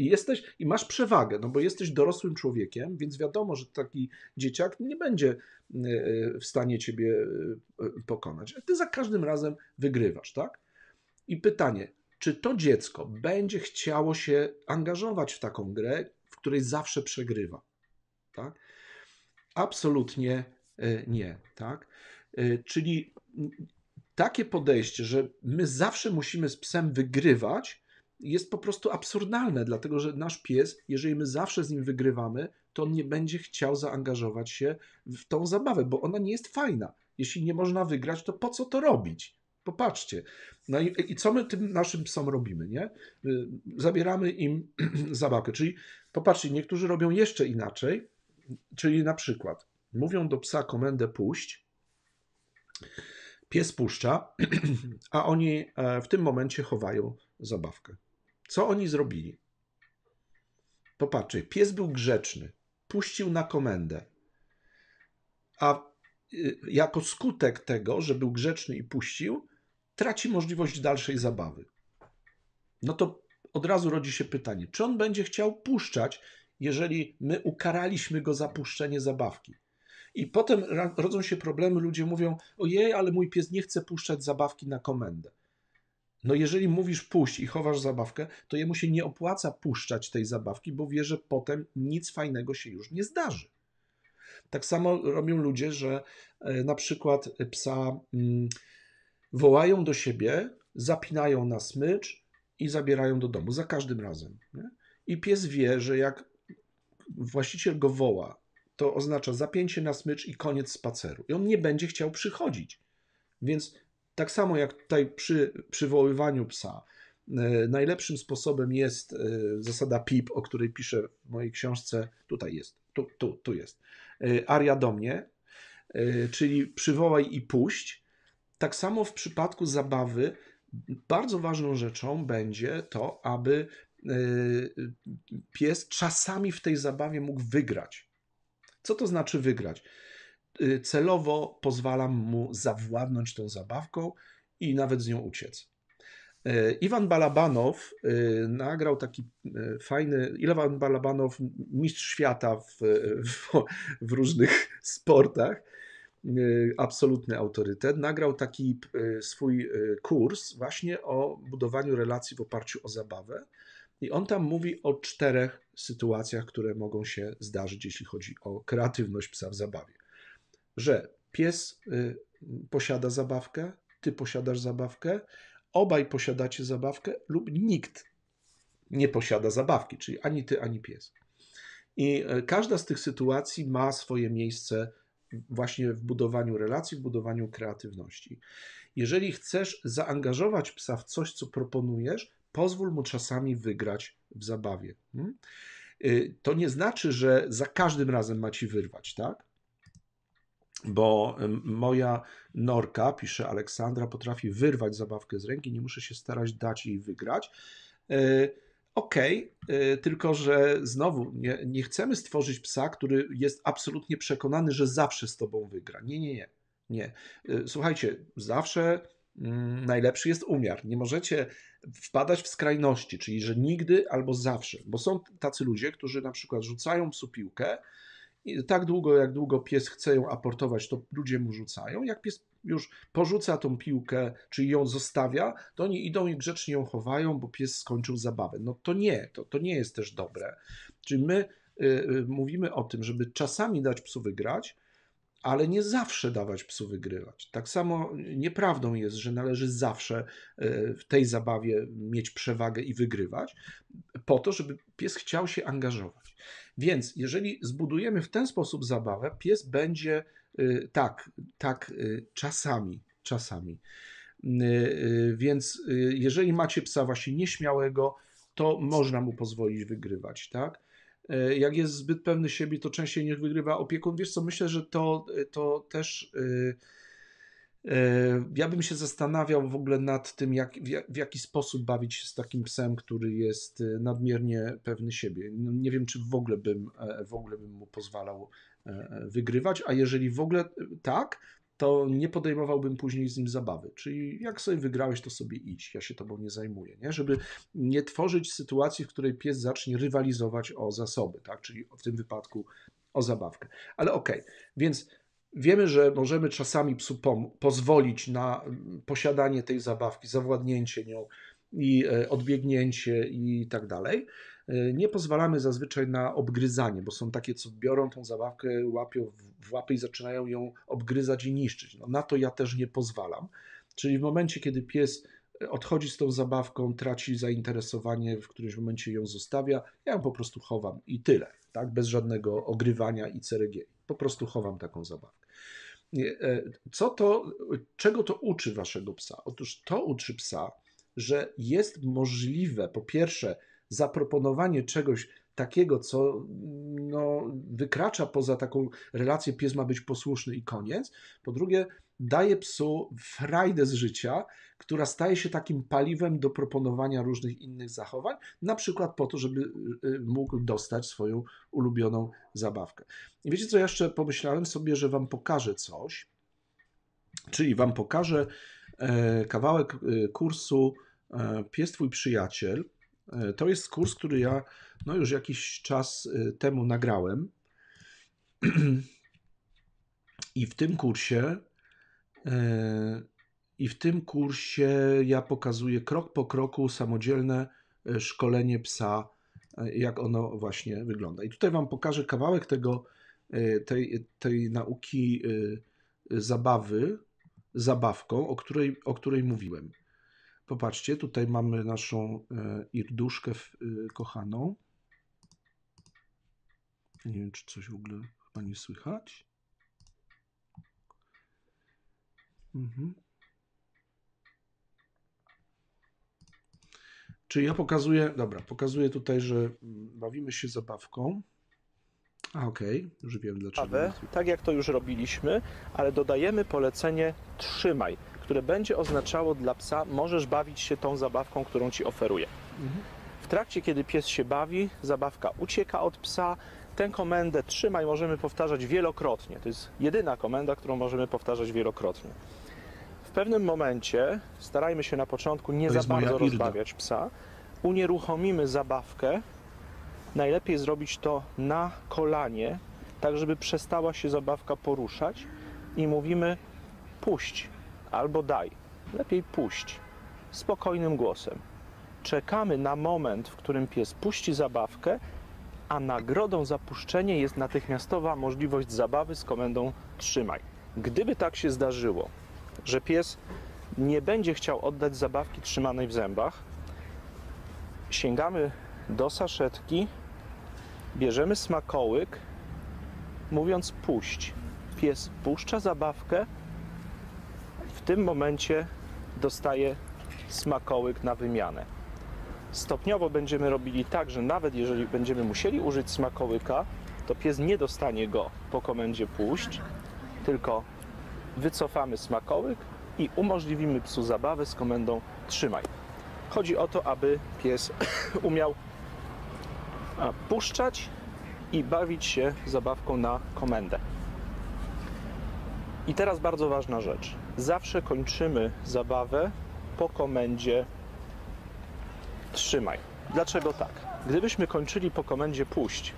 I jesteś, i masz przewagę, no bo jesteś dorosłym człowiekiem, więc wiadomo, że taki dzieciak nie będzie e, w stanie ciebie e, pokonać. Ty za każdym razem wygrywasz, tak? I pytanie, czy to dziecko będzie chciało się angażować w taką grę, w której zawsze przegrywa? Tak? Absolutnie e, nie. Tak? E, czyli takie podejście, że my zawsze musimy z psem wygrywać, jest po prostu absurdalne, dlatego że nasz pies, jeżeli my zawsze z nim wygrywamy, to on nie będzie chciał zaangażować się w tą zabawę, bo ona nie jest fajna. Jeśli nie można wygrać, to po co to robić? Popatrzcie. No i, i co my tym naszym psom robimy, nie? Y, zabieramy im zabawkę. Czyli popatrzcie, niektórzy robią jeszcze inaczej Czyli na przykład mówią do psa komendę puść, pies puszcza, a oni e, w tym momencie chowają zabawkę. Co oni zrobili? Popatrzcie, pies był grzeczny, puścił na komendę, a y, jako skutek tego, że był grzeczny i puścił, traci możliwość dalszej zabawy. No to od razu rodzi się pytanie, czy on będzie chciał puszczać, jeżeli my ukaraliśmy go za puszczenie zabawki. I potem rodzą się problemy, ludzie mówią: Ojej, ale mój pies nie chce puszczać zabawki na komendę. No, jeżeli mówisz puść i chowasz zabawkę, to jemu się nie opłaca puszczać tej zabawki, bo wie, że potem nic fajnego się już nie zdarzy. Tak samo robią ludzie, że e, na przykład psa mm, wołają do siebie, zapinają na smycz i zabierają do domu za każdym razem. Nie? I pies wie, że jak właściciel go woła, to oznacza zapięcie na smycz i koniec spaceru. I on nie będzie chciał przychodzić. Więc tak samo jak tutaj przy przywoływaniu psa, e, najlepszym sposobem jest e, zasada PIP, o której piszę w mojej książce. Tutaj jest, tu, tu, tu jest. E, aria do mnie, czyli przywołaj i puść. Tak samo w przypadku zabawy bardzo ważną rzeczą będzie to, aby pies czasami w tej zabawie mógł wygrać. Co to znaczy wygrać? Y, celowo pozwalam mu zawładnąć tą zabawką i nawet z nią uciec. Y, Iwan Balabanow y, nagrał taki fajny. Iwan Balabanow, mistrz świata w, w, w różnych sportach, absolutny autorytet, nagrał taki swój kurs właśnie o budowaniu relacji w oparciu o zabawę. I on tam mówi o czterech sytuacjach, które mogą się zdarzyć, jeśli chodzi o kreatywność psa w zabawie że pies y, posiada zabawkę, ty posiadasz zabawkę, obaj posiadacie zabawkę lub nikt nie posiada zabawki, czyli ani ty, ani pies. I e, każda z tych sytuacji ma swoje miejsce właśnie w budowaniu relacji, w budowaniu kreatywności. Jeżeli chcesz zaangażować psa w coś, co proponujesz, pozwól mu czasami wygrać w zabawie. Hmm? Y, to nie znaczy, że za każdym razem ma ci wyrwać, tak? bo moja norka, pisze Aleksandra, potrafi wyrwać zabawkę z ręki, nie muszę się starać dać jej wygrać. E, okej, okay, tylko że znowu nie, nie chcemy stworzyć psa, który jest absolutnie przekonany, że zawsze z tobą wygra. Nie, nie, nie. nie. E, słuchajcie, zawsze najlepszy jest umiar. Nie możecie wpadać w skrajności, czyli że nigdy albo zawsze, bo są tacy ludzie, którzy na przykład rzucają psu piłkę, i tak długo, jak długo pies chce ją aportować, to ludzie mu rzucają. Jak pies już porzuca tą piłkę, czyli ją zostawia, to oni idą i grzecznie ją chowają, bo pies skończył zabawę. No to nie, to, to nie jest też dobre. Czyli my y, y, mówimy o tym, żeby czasami dać psu wygrać, ale nie zawsze dawać psu wygrywać. Tak samo nieprawdą jest, że należy zawsze y, w tej zabawie mieć przewagę i wygrywać, po to, żeby pies chciał się angażować. Więc jeżeli zbudujemy w ten sposób zabawę, pies będzie y, tak, tak, y, czasami, czasami. Więc jeżeli macie psa właśnie nieśmiałego, to można mu pozwolić wygrywać, tak? Jak jest zbyt pewny siebie, to częściej niech wygrywa opiekun. Wiesz co, myślę, że to, to też E, ja bym się zastanawiał w ogóle nad tym, jak, w jaki sposób bawić się z takim psem, który jest e, nadmiernie pewny siebie. No, nie wiem, czy w ogóle, bym, e, w ogóle bym mu pozwalał wygrywać, a jeżeli w ogóle tak, to nie podejmowałbym później z nim zabawy. Czyli jak sobie wygrałeś, to sobie idź, ja się tobą nie zajmuję. Nie? Żeby nie tworzyć sytuacji, w której pies zacznie rywalizować o zasoby, tak? czyli w tym wypadku o zabawkę. Ale okej, okay. więc Wiemy, że możemy czasami psu pozwolić na posiadanie tej zabawki, zawładnięcie nią i e, odbiegnięcie i tak dalej. E, nie pozwalamy zazwyczaj na obgryzanie, bo są takie, co biorą tą zabawkę, łapią w łapy i zaczynają ją obgryzać i niszczyć. No, na to ja też nie pozwalam. Czyli w momencie, kiedy pies odchodzi z tą zabawką, traci zainteresowanie, w którymś momencie ją zostawia, ja ją po prostu chowam i tyle, tak? bez żadnego ogrywania i ceregieli. Po prostu chowam taką zabawkę. E, co to, czego to uczy waszego psa? Otóż to uczy psa, że jest możliwe, po pierwsze, zaproponowanie czegoś takiego, co no, wykracza poza taką relację, pies ma być posłuszny i koniec. Po drugie, daje psu frajdę z życia, która staje się takim paliwem do proponowania różnych innych zachowań, na przykład po to, żeby y, y, mógł dostać swoją ulubioną zabawkę. I wiecie co, jeszcze pomyślałem sobie, że wam pokażę coś, czyli wam pokażę e, kawałek e, kursu e, Pies Twój Przyjaciel. To jest kurs, który ja no już jakiś czas temu nagrałem. I w tym kursie e, i w tym kursie ja pokazuję krok po kroku samodzielne e, szkolenie psa, e, jak ono właśnie wygląda. I tutaj Wam pokażę kawałek tego, e, tej, tej nauki zabawy, zabawką, o której, o której mówiłem. Popatrzcie, tutaj mamy naszą irduszkę kochaną. Nie wiem, czy coś w ogóle chyba nie słychać. Mhm. Czy ja pokazuję, dobra, pokazuję tutaj, że mm, bawimy się zabawką. A okej, okay. już wiem dlaczego. tak jak to już robiliśmy, ale dodajemy polecenie trzymaj, które będzie oznaczało dla psa, możesz bawić się tą zabawką, którą ci oferuję. Mhm. W trakcie, kiedy pies się bawi, zabawka ucieka od psa. Tę komendę trzymaj możemy powtarzać wielokrotnie. To jest jedyna komenda, którą możemy powtarzać wielokrotnie. W pewnym momencie starajmy się na początku nie za bardzo rozbawiać psa. Unieruchomimy zabawkę. Najlepiej zrobić to na kolanie, tak żeby przestała się zabawka poruszać i mówimy puść albo daj. Lepiej puść. Spokojnym głosem. Czekamy na moment, w którym pies puści zabawkę, a nagrodą za puszczenie jest natychmiastowa możliwość zabawy z komendą trzymaj. Gdyby tak się zdarzyło, że pies nie będzie chciał oddać zabawki trzymanej w zębach, sięgamy do saszetki, bierzemy smakołyk, mówiąc puść. Pies puszcza zabawkę, tym momencie dostaje smakołyk na wymianę. Stopniowo będziemy robili tak, że nawet jeżeli będziemy musieli użyć smakołyka, to pies nie dostanie go po komendzie puść, tylko wycofamy smakołyk i umożliwimy psu zabawę z komendą trzymaj. Chodzi o to, aby pies umiał puszczać i bawić się zabawką na komendę. I teraz bardzo ważna rzecz. Zawsze kończymy zabawę po komendzie trzymaj. Dlaczego tak? Gdybyśmy kończyli po komendzie puść,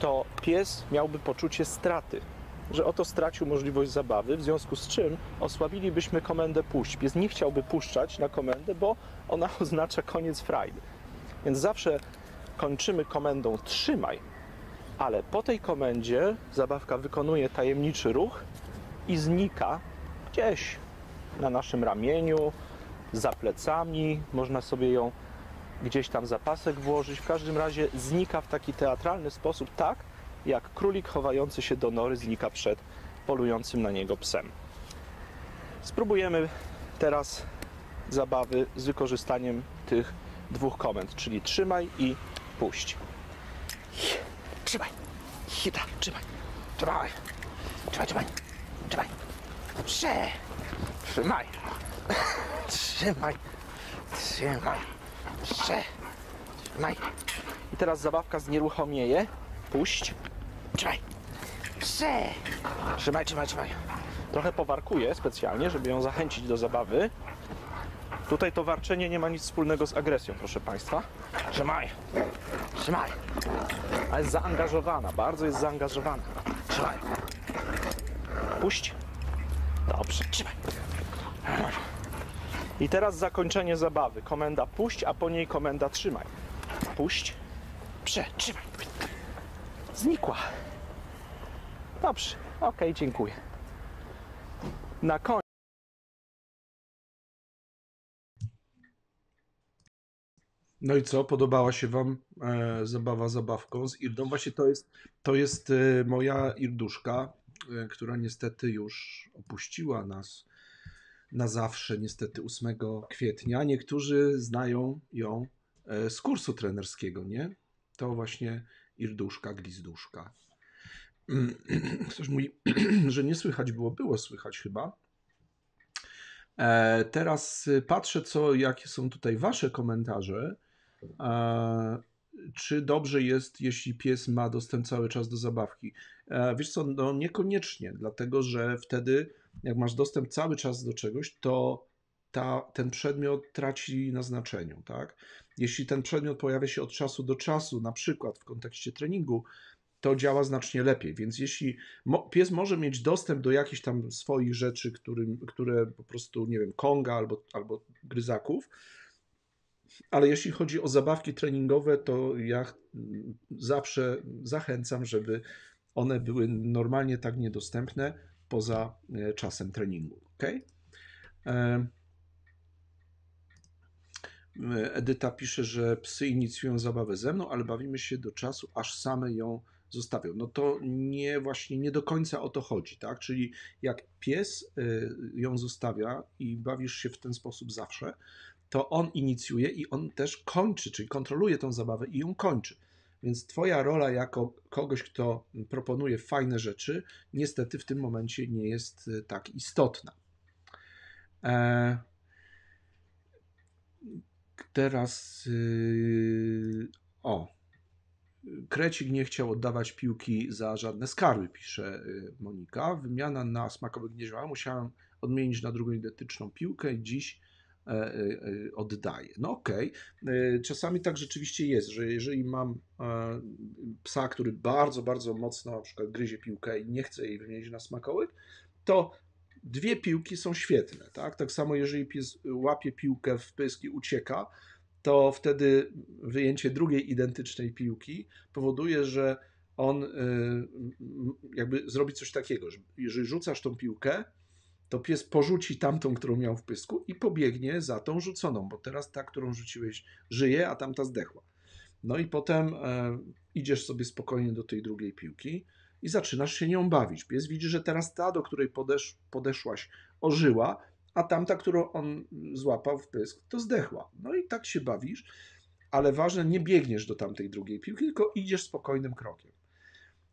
to pies miałby poczucie straty że oto stracił możliwość zabawy, w związku z czym osłabilibyśmy komendę puść. Pies nie chciałby puszczać na komendę, bo ona oznacza koniec frajdy. Więc zawsze kończymy komendą trzymaj, ale po tej komendzie zabawka wykonuje tajemniczy ruch i znika gdzieś na naszym ramieniu, za plecami, można sobie ją gdzieś tam zapasek włożyć. W każdym razie znika w taki teatralny sposób, tak jak królik chowający się do nory znika przed polującym na niego psem. Spróbujemy teraz zabawy z wykorzystaniem tych dwóch komend, czyli trzymaj i puść. Trzymaj, hita, trzymaj, trzymaj, trzymaj, trzymaj, trzymaj, prze, trzymaj, trzymaj, trzymaj, prze, trzymaj. I teraz zabawka znieruchomieje, puść, Trzymaj. Prze. Trzymaj, trzymaj, trzymaj. Trochę powarkuję specjalnie, żeby ją zachęcić do zabawy. Tutaj to warczenie nie ma nic wspólnego z agresją, proszę Państwa. Trzymaj. Trzymaj. A jest zaangażowana, bardzo jest zaangażowana. Trzymaj. Puść. Dobrze, trzymaj. I teraz zakończenie zabawy. Komenda puść, a po niej komenda trzymaj. Puść. Prze, trzymaj znikła. Dobrze, ok, dziękuję. Na koniec. No i co, podobała się Wam e, zabawa zabawką z Irdą? Właśnie to jest, to jest e, moja Irduszka, która niestety już opuściła nas na zawsze, niestety 8 kwietnia. Niektórzy znają ją e, z kursu trenerskiego, nie? To właśnie Irduszka, Glizduszka. Ktoś mówi, że nie słychać było, było słychać chyba. E, teraz patrzę, co, jakie są tutaj Wasze komentarze. E, czy dobrze jest, jeśli pies ma dostęp cały czas do zabawki? E, wiesz co, no niekoniecznie, dlatego że wtedy, jak masz dostęp cały czas do czegoś, to ta, ten przedmiot traci na znaczeniu, tak? Jeśli ten przedmiot pojawia się od czasu do czasu, na przykład w kontekście treningu, to działa znacznie lepiej. Więc jeśli pies może mieć dostęp do jakichś tam swoich rzeczy, które po prostu, nie wiem, konga albo, albo gryzaków, ale jeśli chodzi o zabawki treningowe, to ja mm, zawsze zachęcam, żeby one były normalnie tak niedostępne poza e, czasem treningu. Okay? Edyta pisze, że psy inicjują zabawę ze mną, ale bawimy się do czasu, aż same ją zostawią. No to nie właśnie nie do końca o to chodzi, tak? Czyli jak pies y, ją zostawia i bawisz się w ten sposób zawsze, to on inicjuje i on też kończy, czyli kontroluje tą zabawę i ją kończy. Więc twoja rola jako kogoś, kto proponuje fajne rzeczy, niestety w tym momencie nie jest y, tak istotna. E, teraz yy, o. Krecik nie chciał oddawać piłki za żadne skarby, pisze y, Monika. Wymiana na smakowe gnieździa. Musiałem odmienić na drugą identyczną piłkę dziś e, e, e, oddaję. No okej. Okay. Czasami tak rzeczywiście jest, że jeżeli mam psa, który bardzo, bardzo mocno na przykład gryzie piłkę i nie chce jej wymienić na smakołyk, to dwie piłki są świetne. Tak, tak samo jeżeli pies łapie piłkę w pysk i ucieka, to wtedy wyjęcie drugiej identycznej piłki powoduje, że on jakby zrobi coś takiego, że jeżeli rzucasz tą piłkę, to pies porzuci tamtą, którą miał w pysku i pobiegnie za tą rzuconą, bo teraz ta, którą rzuciłeś, żyje, a tamta zdechła. No i potem e, idziesz sobie spokojnie do tej drugiej piłki i zaczynasz się nią bawić. Pies widzi, że teraz ta, do której podesz, podeszłaś, ożyła, a tamta, którą on złapał w pysk, to zdechła. No i tak się bawisz, ale ważne, nie biegniesz do tamtej drugiej piłki, tylko idziesz spokojnym krokiem.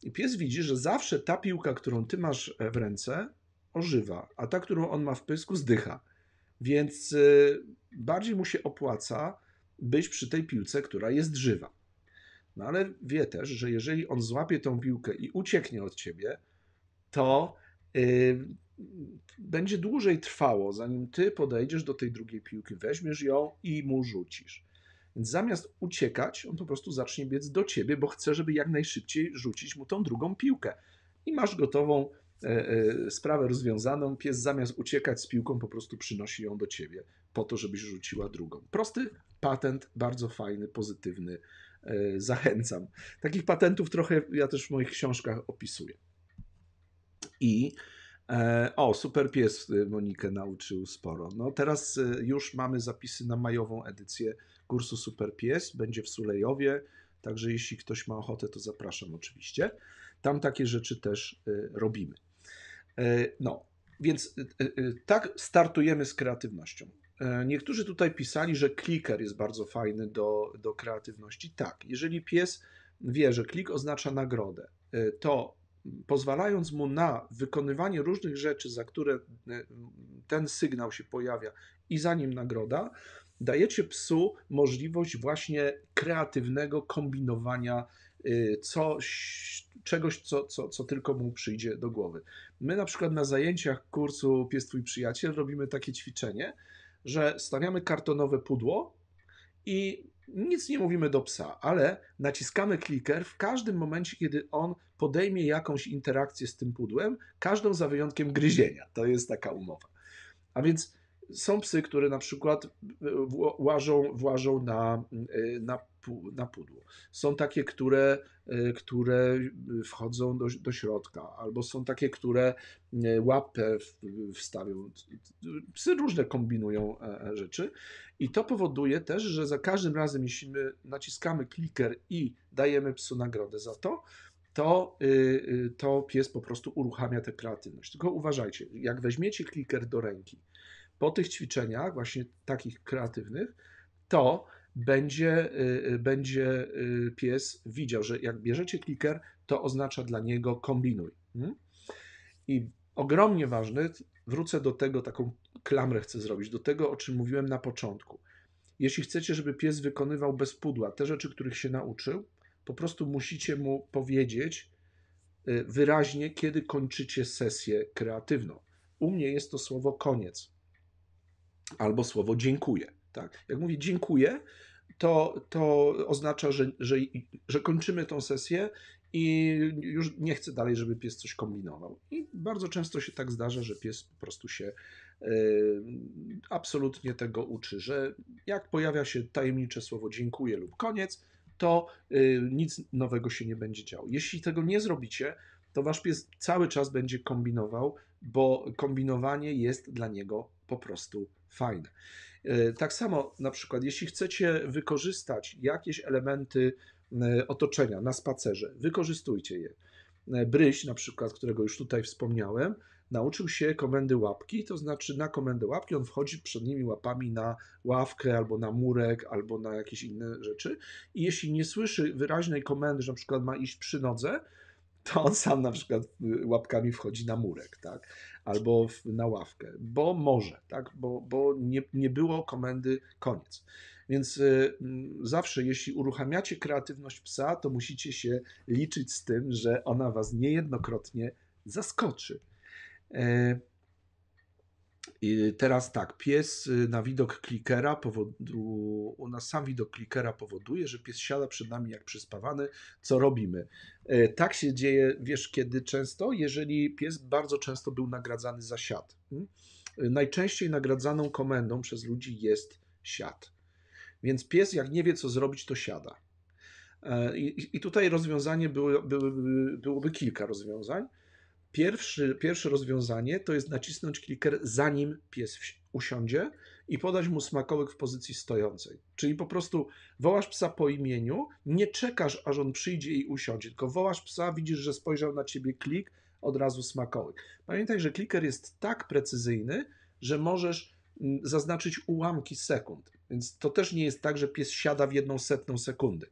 I pies widzi, że zawsze ta piłka, którą ty masz w ręce, ożywa, a ta, którą on ma w pysku, zdycha. Więc y, bardziej mu się opłaca być przy tej piłce, która jest żywa. No ale wie też, że jeżeli on złapie tą piłkę i ucieknie od ciebie, to yy, będzie dłużej trwało, zanim ty podejdziesz do tej drugiej piłki, weźmiesz ją i mu rzucisz. Więc zamiast uciekać, on po prostu zacznie biec do ciebie, bo chce, żeby jak najszybciej rzucić mu tą drugą piłkę. I masz gotową sprawę rozwiązaną. Pies zamiast uciekać z piłką, po prostu przynosi ją do ciebie, po to, żebyś rzuciła drugą. Prosty patent, bardzo fajny, pozytywny. E, zachęcam. Takich patentów trochę ja też w moich książkach opisuję. I E, o, super pies Monikę nauczył sporo. No teraz już mamy zapisy na majową edycję kursu Super Pies. Będzie w Sulejowie, także jeśli ktoś ma ochotę, to zapraszam oczywiście. Tam takie rzeczy też robimy. E, no, więc tak startujemy z kreatywnością. E, niektórzy tutaj pisali, że kliker jest bardzo fajny do, do kreatywności. Tak, jeżeli pies wie, że klik oznacza nagrodę, to pozwalając mu na wykonywanie różnych rzeczy, za które e, ten sygnał się pojawia i za nim nagroda, dajecie psu możliwość właśnie kreatywnego kombinowania e, coś, czegoś, co, co, co tylko mu przyjdzie do głowy. My na przykład na zajęciach kursu Pies Twój Przyjaciel robimy takie ćwiczenie, że stawiamy kartonowe pudło i nic nie mówimy do psa, ale naciskamy kliker w każdym momencie, kiedy on podejmie jakąś interakcję z tym pudłem, każdą za wyjątkiem gryzienia. To jest taka umowa. A więc są psy, które na przykład e, włażą, włażą na, e, na, na pudło. Są takie, które, e, które wchodzą do, do środka, albo są takie, które łapę wstawią. Psy różne kombinują rzeczy i to powoduje też, że za każdym razem, jeśli my naciskamy kliker i dajemy psu nagrodę za to, to, to pies po prostu uruchamia tę kreatywność. Tylko uważajcie, jak weźmiecie kliker do ręki, po tych ćwiczeniach, właśnie takich kreatywnych, to będzie, y, y, będzie y, pies widział, że jak bierzecie kliker, to oznacza dla niego kombinuj. Hmm? I ogromnie ważny, wrócę do tego, taką klamrę chcę zrobić, do tego, o czym mówiłem na początku. Jeśli chcecie, żeby pies wykonywał bez pudła te rzeczy, których się nauczył, po prostu musicie mu powiedzieć wyraźnie, kiedy kończycie sesję kreatywną. U mnie jest to słowo koniec albo słowo dziękuję. Tak? Jak mówię dziękuję, to, to oznacza, że, że, że kończymy tą sesję i już nie chce dalej, żeby pies coś kombinował. I bardzo często się tak zdarza, że pies po prostu się y, absolutnie tego uczy, że jak pojawia się tajemnicze słowo dziękuję lub koniec, to y, nic nowego się nie będzie działo. Jeśli tego nie zrobicie, to wasz pies cały czas będzie kombinował, bo kombinowanie jest dla niego po prostu fajne. Y, tak samo na przykład, jeśli chcecie wykorzystać jakieś elementy y, otoczenia na spacerze, wykorzystujcie je. Y, Bryś, na przykład, którego już tutaj wspomniałem, nauczył się komendy łapki, to znaczy na komendę łapki on wchodzi przednimi łapami na ławkę albo na murek, albo na jakieś inne rzeczy. I jeśli nie słyszy wyraźnej komendy, że na przykład ma iść przy nodze, to on sam na przykład y, łapkami wchodzi na murek, tak? Albo w, na ławkę, bo może, tak? Bo, bo nie, nie było komendy koniec. Więc y, mm, zawsze, jeśli uruchamiacie kreatywność psa, to musicie się liczyć z tym, że ona was niejednokrotnie zaskoczy. I teraz tak, pies y, na widok klikera u nas sam widok klikera powoduje, że pies siada przed nami jak przyspawany. Co robimy? E, Tak się dzieje, wiesz kiedy często? Jeżeli pies bardzo często był nagradzany za siad. Mm? E, Najczęściej nagradzaną komendą przez ludzi jest siad. Więc pies jak nie wie co zrobić, to siada. E, I, tutaj rozwiązanie byłoby kilka rozwiązań. Pierwszy, pierwsze rozwiązanie to jest nacisnąć kliker zanim pies usiądzie i podać mu smakołyk w pozycji stojącej. Czyli po prostu wołasz psa po imieniu, nie czekasz aż on przyjdzie i usiądzie, tylko wołasz psa, widzisz, że spojrzał na ciebie klik, od razu smakołyk. Pamiętaj, że kliker jest tak precyzyjny, że możesz mm, zaznaczyć ułamki sekund. Więc to też nie jest tak, że pies siada w jedną setną sekundy.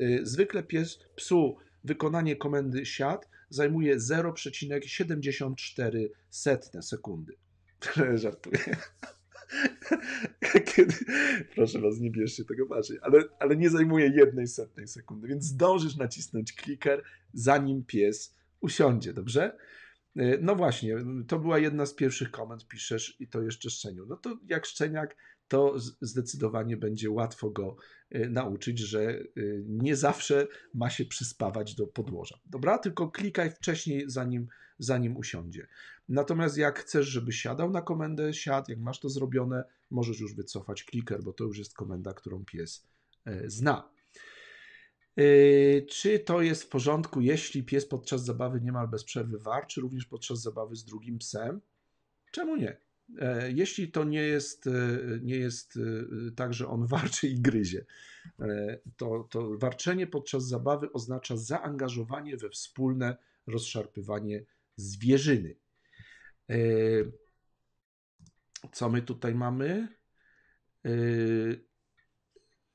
Y, Zwykle pies, psu wykonanie komendy siad zajmuje 0,74 setne sekundy. Żartuję. Kiedy, proszę was, nie bierzcie tego bardziej, ale, ale nie zajmuje jednej setnej sekundy, więc zdążysz nacisnąć kliker, zanim pies usiądzie, dobrze? Y, No właśnie, to była jedna z pierwszych komend, piszesz i to jeszcze szczeniu. No to jak szczeniak, to zdecydowanie będzie łatwo go nauczyć, że y, nie zawsze ma się przyspawać do podłoża. Dobra, tylko klikaj wcześniej, zanim, zanim usiądzie. Natomiast jak chcesz, żeby siadał na komendę siad, jak masz to zrobione, możesz już wycofać kliker, bo to już jest komenda, którą pies e, zna. Yy, Czy to jest w porządku, jeśli pies podczas zabawy niemal bez przerwy warczy, również podczas zabawy z drugim psem? Czemu nie? E, Jeśli to nie jest, e, nie jest e, tak, że on warczy i gryzie, to, to warczenie podczas zabawy oznacza zaangażowanie we wspólne rozszarpywanie zwierzyny. Co my tutaj mamy?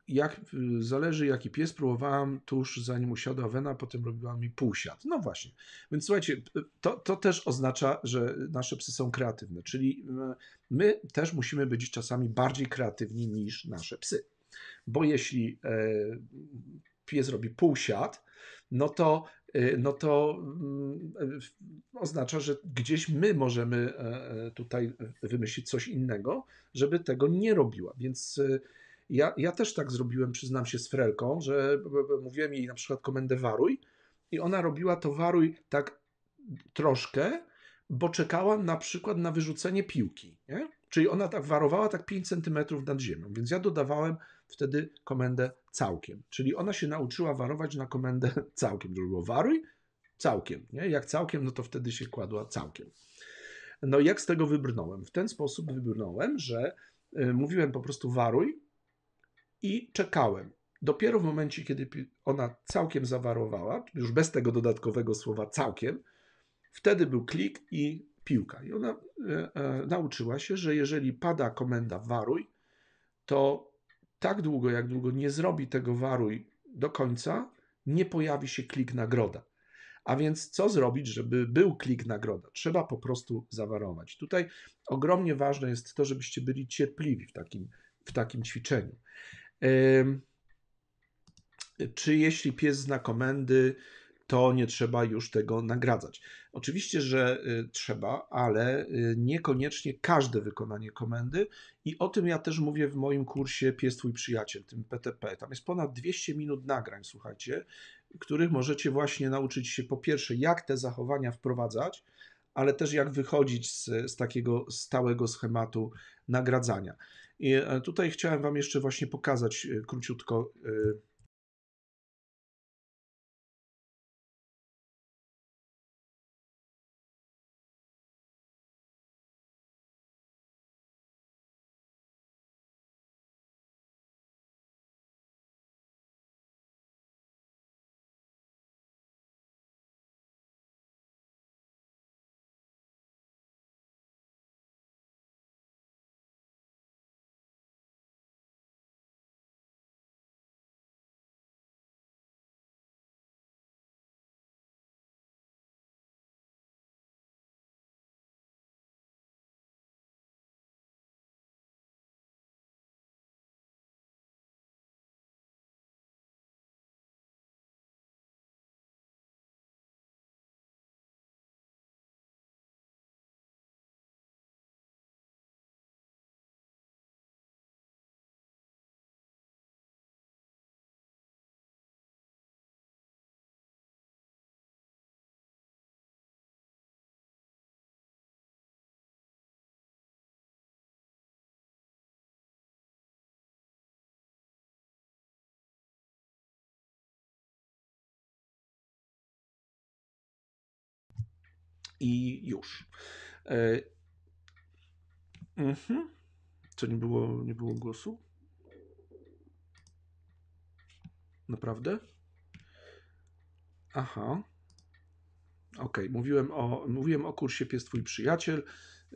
Jak, y, zależy jaki pies, próbowałam tuż zanim usiadła Wena, potem robiła mi półsiad. No właśnie. Więc słuchajcie, y, to, to też oznacza, że nasze psy są kreatywne, czyli y, my też musimy być czasami bardziej kreatywni niż nasze psy. Bo jeśli e, pies robi półsiad, no to, no to mm, oznacza, że gdzieś my możemy e, e, tutaj wymyślić coś innego, żeby tego nie robiła. Więc ja, ja też tak zrobiłem, przyznam się, z Frelką, że mówiłem jej na przykład komendę waruj i ona robiła to waruj tak troszkę, bo czekała na przykład na wyrzucenie piłki. Nie? Czyli ona tak warowała tak 5 cm nad ziemią, więc ja dodawałem wtedy komendę całkiem. Czyli ona się nauczyła warować na komendę całkiem, żeby było waruj całkiem. Nie? Jak całkiem, no to wtedy się kładła całkiem. No jak z tego wybrnąłem? W ten sposób wybrnąłem, że y, mówiłem po prostu waruj i czekałem. Dopiero w momencie, kiedy ona całkiem zawarowała, już bez tego dodatkowego słowa całkiem, wtedy był klik i piłka. I ona e, e, nauczyła się, że jeżeli pada komenda waruj, to tak długo, jak długo nie zrobi tego waruj do końca, nie pojawi się klik nagroda. A więc co zrobić, żeby był klik nagroda? Trzeba po prostu zawarować. Tutaj ogromnie ważne jest to, żebyście byli cierpliwi w takim, w takim ćwiczeniu. Czy jeśli pies zna komendy, to nie trzeba już tego nagradzać? Oczywiście, że y, trzeba, ale y, niekoniecznie każde wykonanie komendy. I o tym ja też mówię w moim kursie Pies Twój Przyjaciel, tym PTP. Tam jest ponad 200 minut nagrań, słuchajcie, których możecie właśnie nauczyć się po pierwsze, jak te zachowania wprowadzać, ale też jak wychodzić z, z takiego stałego schematu nagradzania. I e, tutaj chciałem Wam jeszcze właśnie pokazać e, króciutko. I już. E, mhm. Co nie było, nie było głosu? Naprawdę? Aha. Okej, mówiłem, o, mówiłem o kursie Pies Twój Przyjaciel,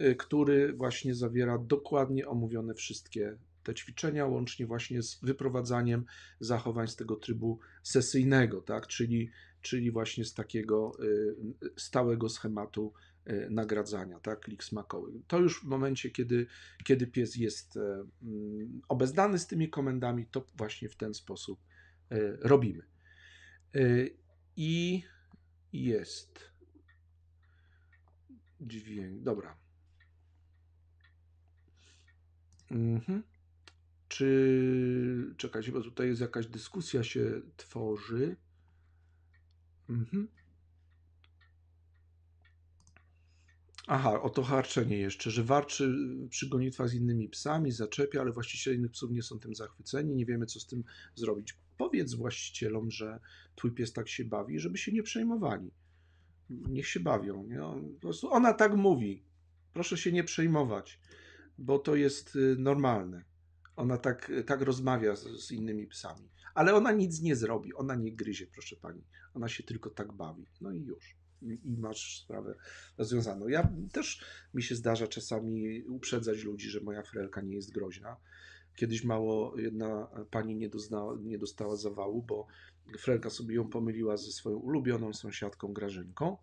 y, który właśnie zawiera dokładnie omówione wszystkie te ćwiczenia, łącznie właśnie z wyprowadzaniem zachowań z tego trybu sesyjnego, tak? czyli, czyli właśnie z takiego y, stałego schematu y, nagradzania, tak? klik smakowy. To już w momencie, kiedy, kiedy pies jest e, mm, obeznany z tymi komendami, to właśnie w ten sposób e, robimy. E, I jest dźwięk. Dobra. Mhm. Czy czekajcie, bo tutaj jest jakaś dyskusja się tworzy. Mhm. Aha, o to harczenie jeszcze, że warczy przy gonitwach z innymi psami, zaczepia, ale właściciele innych psów nie są tym zachwyceni, nie wiemy co z tym zrobić. Powiedz właścicielom, że twój pies tak się bawi, żeby się nie przejmowali. Niech się bawią. Nie? Po prostu ona tak mówi. Proszę się nie przejmować, bo to jest y, normalne. Ona tak, tak rozmawia z, z innymi psami. Ale ona nic nie zrobi, ona nie gryzie, proszę pani. Ona się tylko tak bawi. No i już. I, masz sprawę rozwiązaną. Ja też mi się zdarza czasami uprzedzać ludzi, że moja frelka nie jest groźna. Kiedyś mało jedna pani nie, dozna, nie dostała zawału, bo frelka sobie ją pomyliła ze swoją ulubioną sąsiadką Grażynką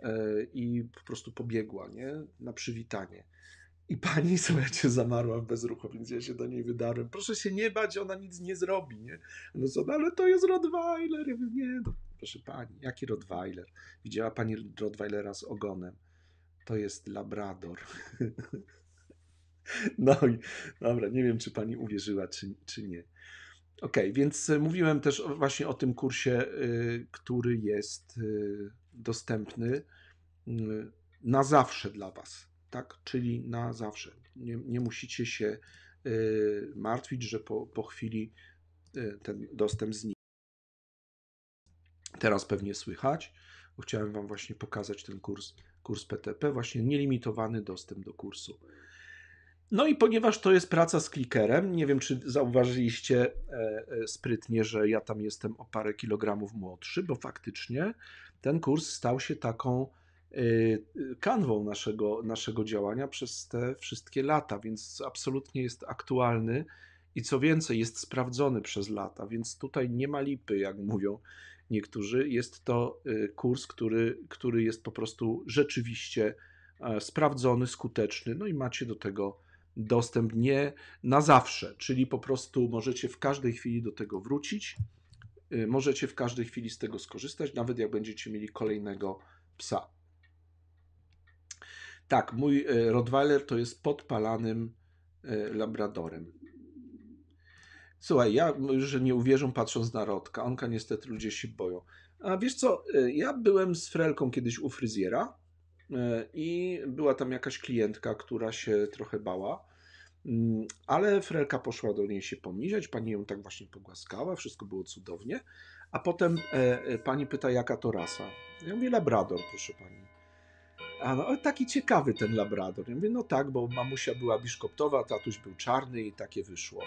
e, i po prostu pobiegła nie? na przywitanie. I pani, słuchajcie, zamarła w bezruchu, więc ja się do niej wydarłem. Proszę się nie bać, ona nic nie zrobi, nie? No co, no ale to jest Rottweiler. Ja mówię, nie, no, proszę pani, jaki Rottweiler? Widziała pani Rottweilera z ogonem? To jest Labrador. No i dobra, nie wiem, czy pani uwierzyła, czy, czy nie. Okej, więc mówiłem też właśnie o tym kursie, y, który jest y, dostępny y, na zawsze dla Was, tak? Czyli na zawsze. Nie, nie musicie się y, martwić, że po, po chwili y, ten dostęp zniknie. Teraz pewnie słychać, bo chciałem Wam właśnie pokazać ten kurs, kurs PTP, właśnie nielimitowany dostęp do kursu. No i ponieważ to jest praca z klikerem, nie wiem czy zauważyliście e, e, sprytnie, że ja tam jestem o parę kilogramów młodszy, bo faktycznie ten kurs stał się taką kanwą naszego, naszego działania przez te wszystkie lata, więc absolutnie jest aktualny i co więcej, jest sprawdzony przez lata, więc tutaj nie ma lipy, jak mówią niektórzy. Jest to e, kurs, który, który jest po prostu rzeczywiście e, sprawdzony, skuteczny, no i macie do tego dostęp nie na zawsze, czyli po prostu możecie w każdej chwili do tego wrócić, y, możecie w każdej chwili z tego skorzystać, nawet jak będziecie mieli kolejnego psa. Tak, mój y, Rottweiler to jest podpalanym y, Labradorem. Słuchaj, ja, że nie uwierzą patrząc na Rodka. Onka niestety ludzie się boją. A wiesz co, y, ja byłem z Frelką kiedyś u fryzjera i była tam jakaś klientka, która się trochę bała. Mm, Ale Frelka poszła do niej się pomijać, pani ją tak właśnie pogłaskała, wszystko było cudownie. A potem e, e, pani pyta, jaka to rasa. Ja mówię, Labrador, proszę pani. A no, taki ciekawy ten Labrador. Ja mówię, no tak, bo mamusia była biszkoptowa, tatuś był czarny i takie wyszło.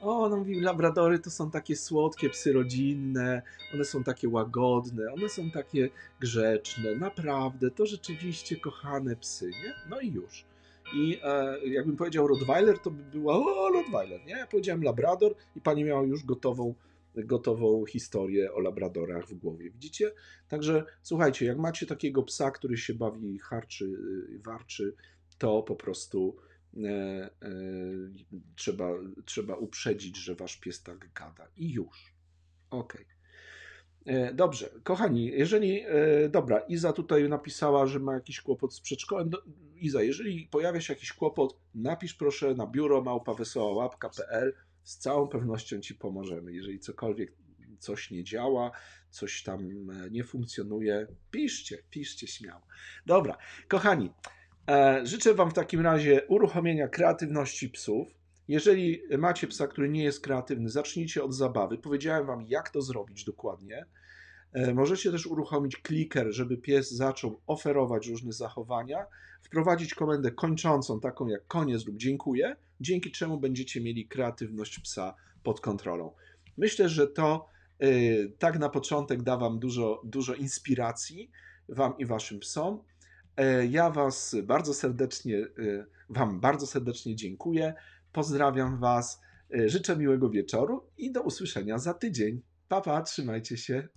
O, no mówi, labradory to są takie słodkie psy rodzinne, one są takie łagodne, one są takie grzeczne, naprawdę, to rzeczywiście kochane psy, nie? No i już. I e, jakbym powiedział Rottweiler, to by była o, Rottweiler, nie? Ja powiedziałem Labrador i pani miała już gotową, gotową historię o Labradorach w głowie, widzicie? Także słuchajcie, jak macie takiego psa, który się bawi, harczy, y, warczy, to po prostu e, e, trzeba, trzeba uprzedzić, że wasz pies tak gada. I już. Okej. E, Dobrze, kochani, jeżeli. e, Dobra, Iza tutaj napisała, że ma jakiś kłopot z przedszkolem. Do- Iza, jeżeli pojawia się jakiś kłopot, napisz proszę na biuro małpawesołałapka.pl. Z całą pewnością ci pomożemy. Jeżeli cokolwiek coś nie działa, coś tam e, nie funkcjonuje, piszcie, piszcie śmiało. Dobra, kochani, e, życzę Wam w takim razie uruchomienia kreatywności psów. Jeżeli macie psa, który nie jest kreatywny, zacznijcie od zabawy. Powiedziałem Wam, jak to zrobić dokładnie. E, Możecie też uruchomić kliker, żeby pies zaczął oferować różne zachowania, wprowadzić komendę kończącą, taką jak koniec lub dziękuję, dzięki czemu będziecie mieli kreatywność psa pod kontrolą. Myślę, że to e, tak na początek da Wam dużo, dużo inspiracji, Wam i Waszym psom. E, Ja Was bardzo serdecznie, e, Wam bardzo serdecznie dziękuję. Pozdrawiam Was, e, życzę miłego wieczoru i do usłyszenia za tydzień. Pa, pa, trzymajcie się.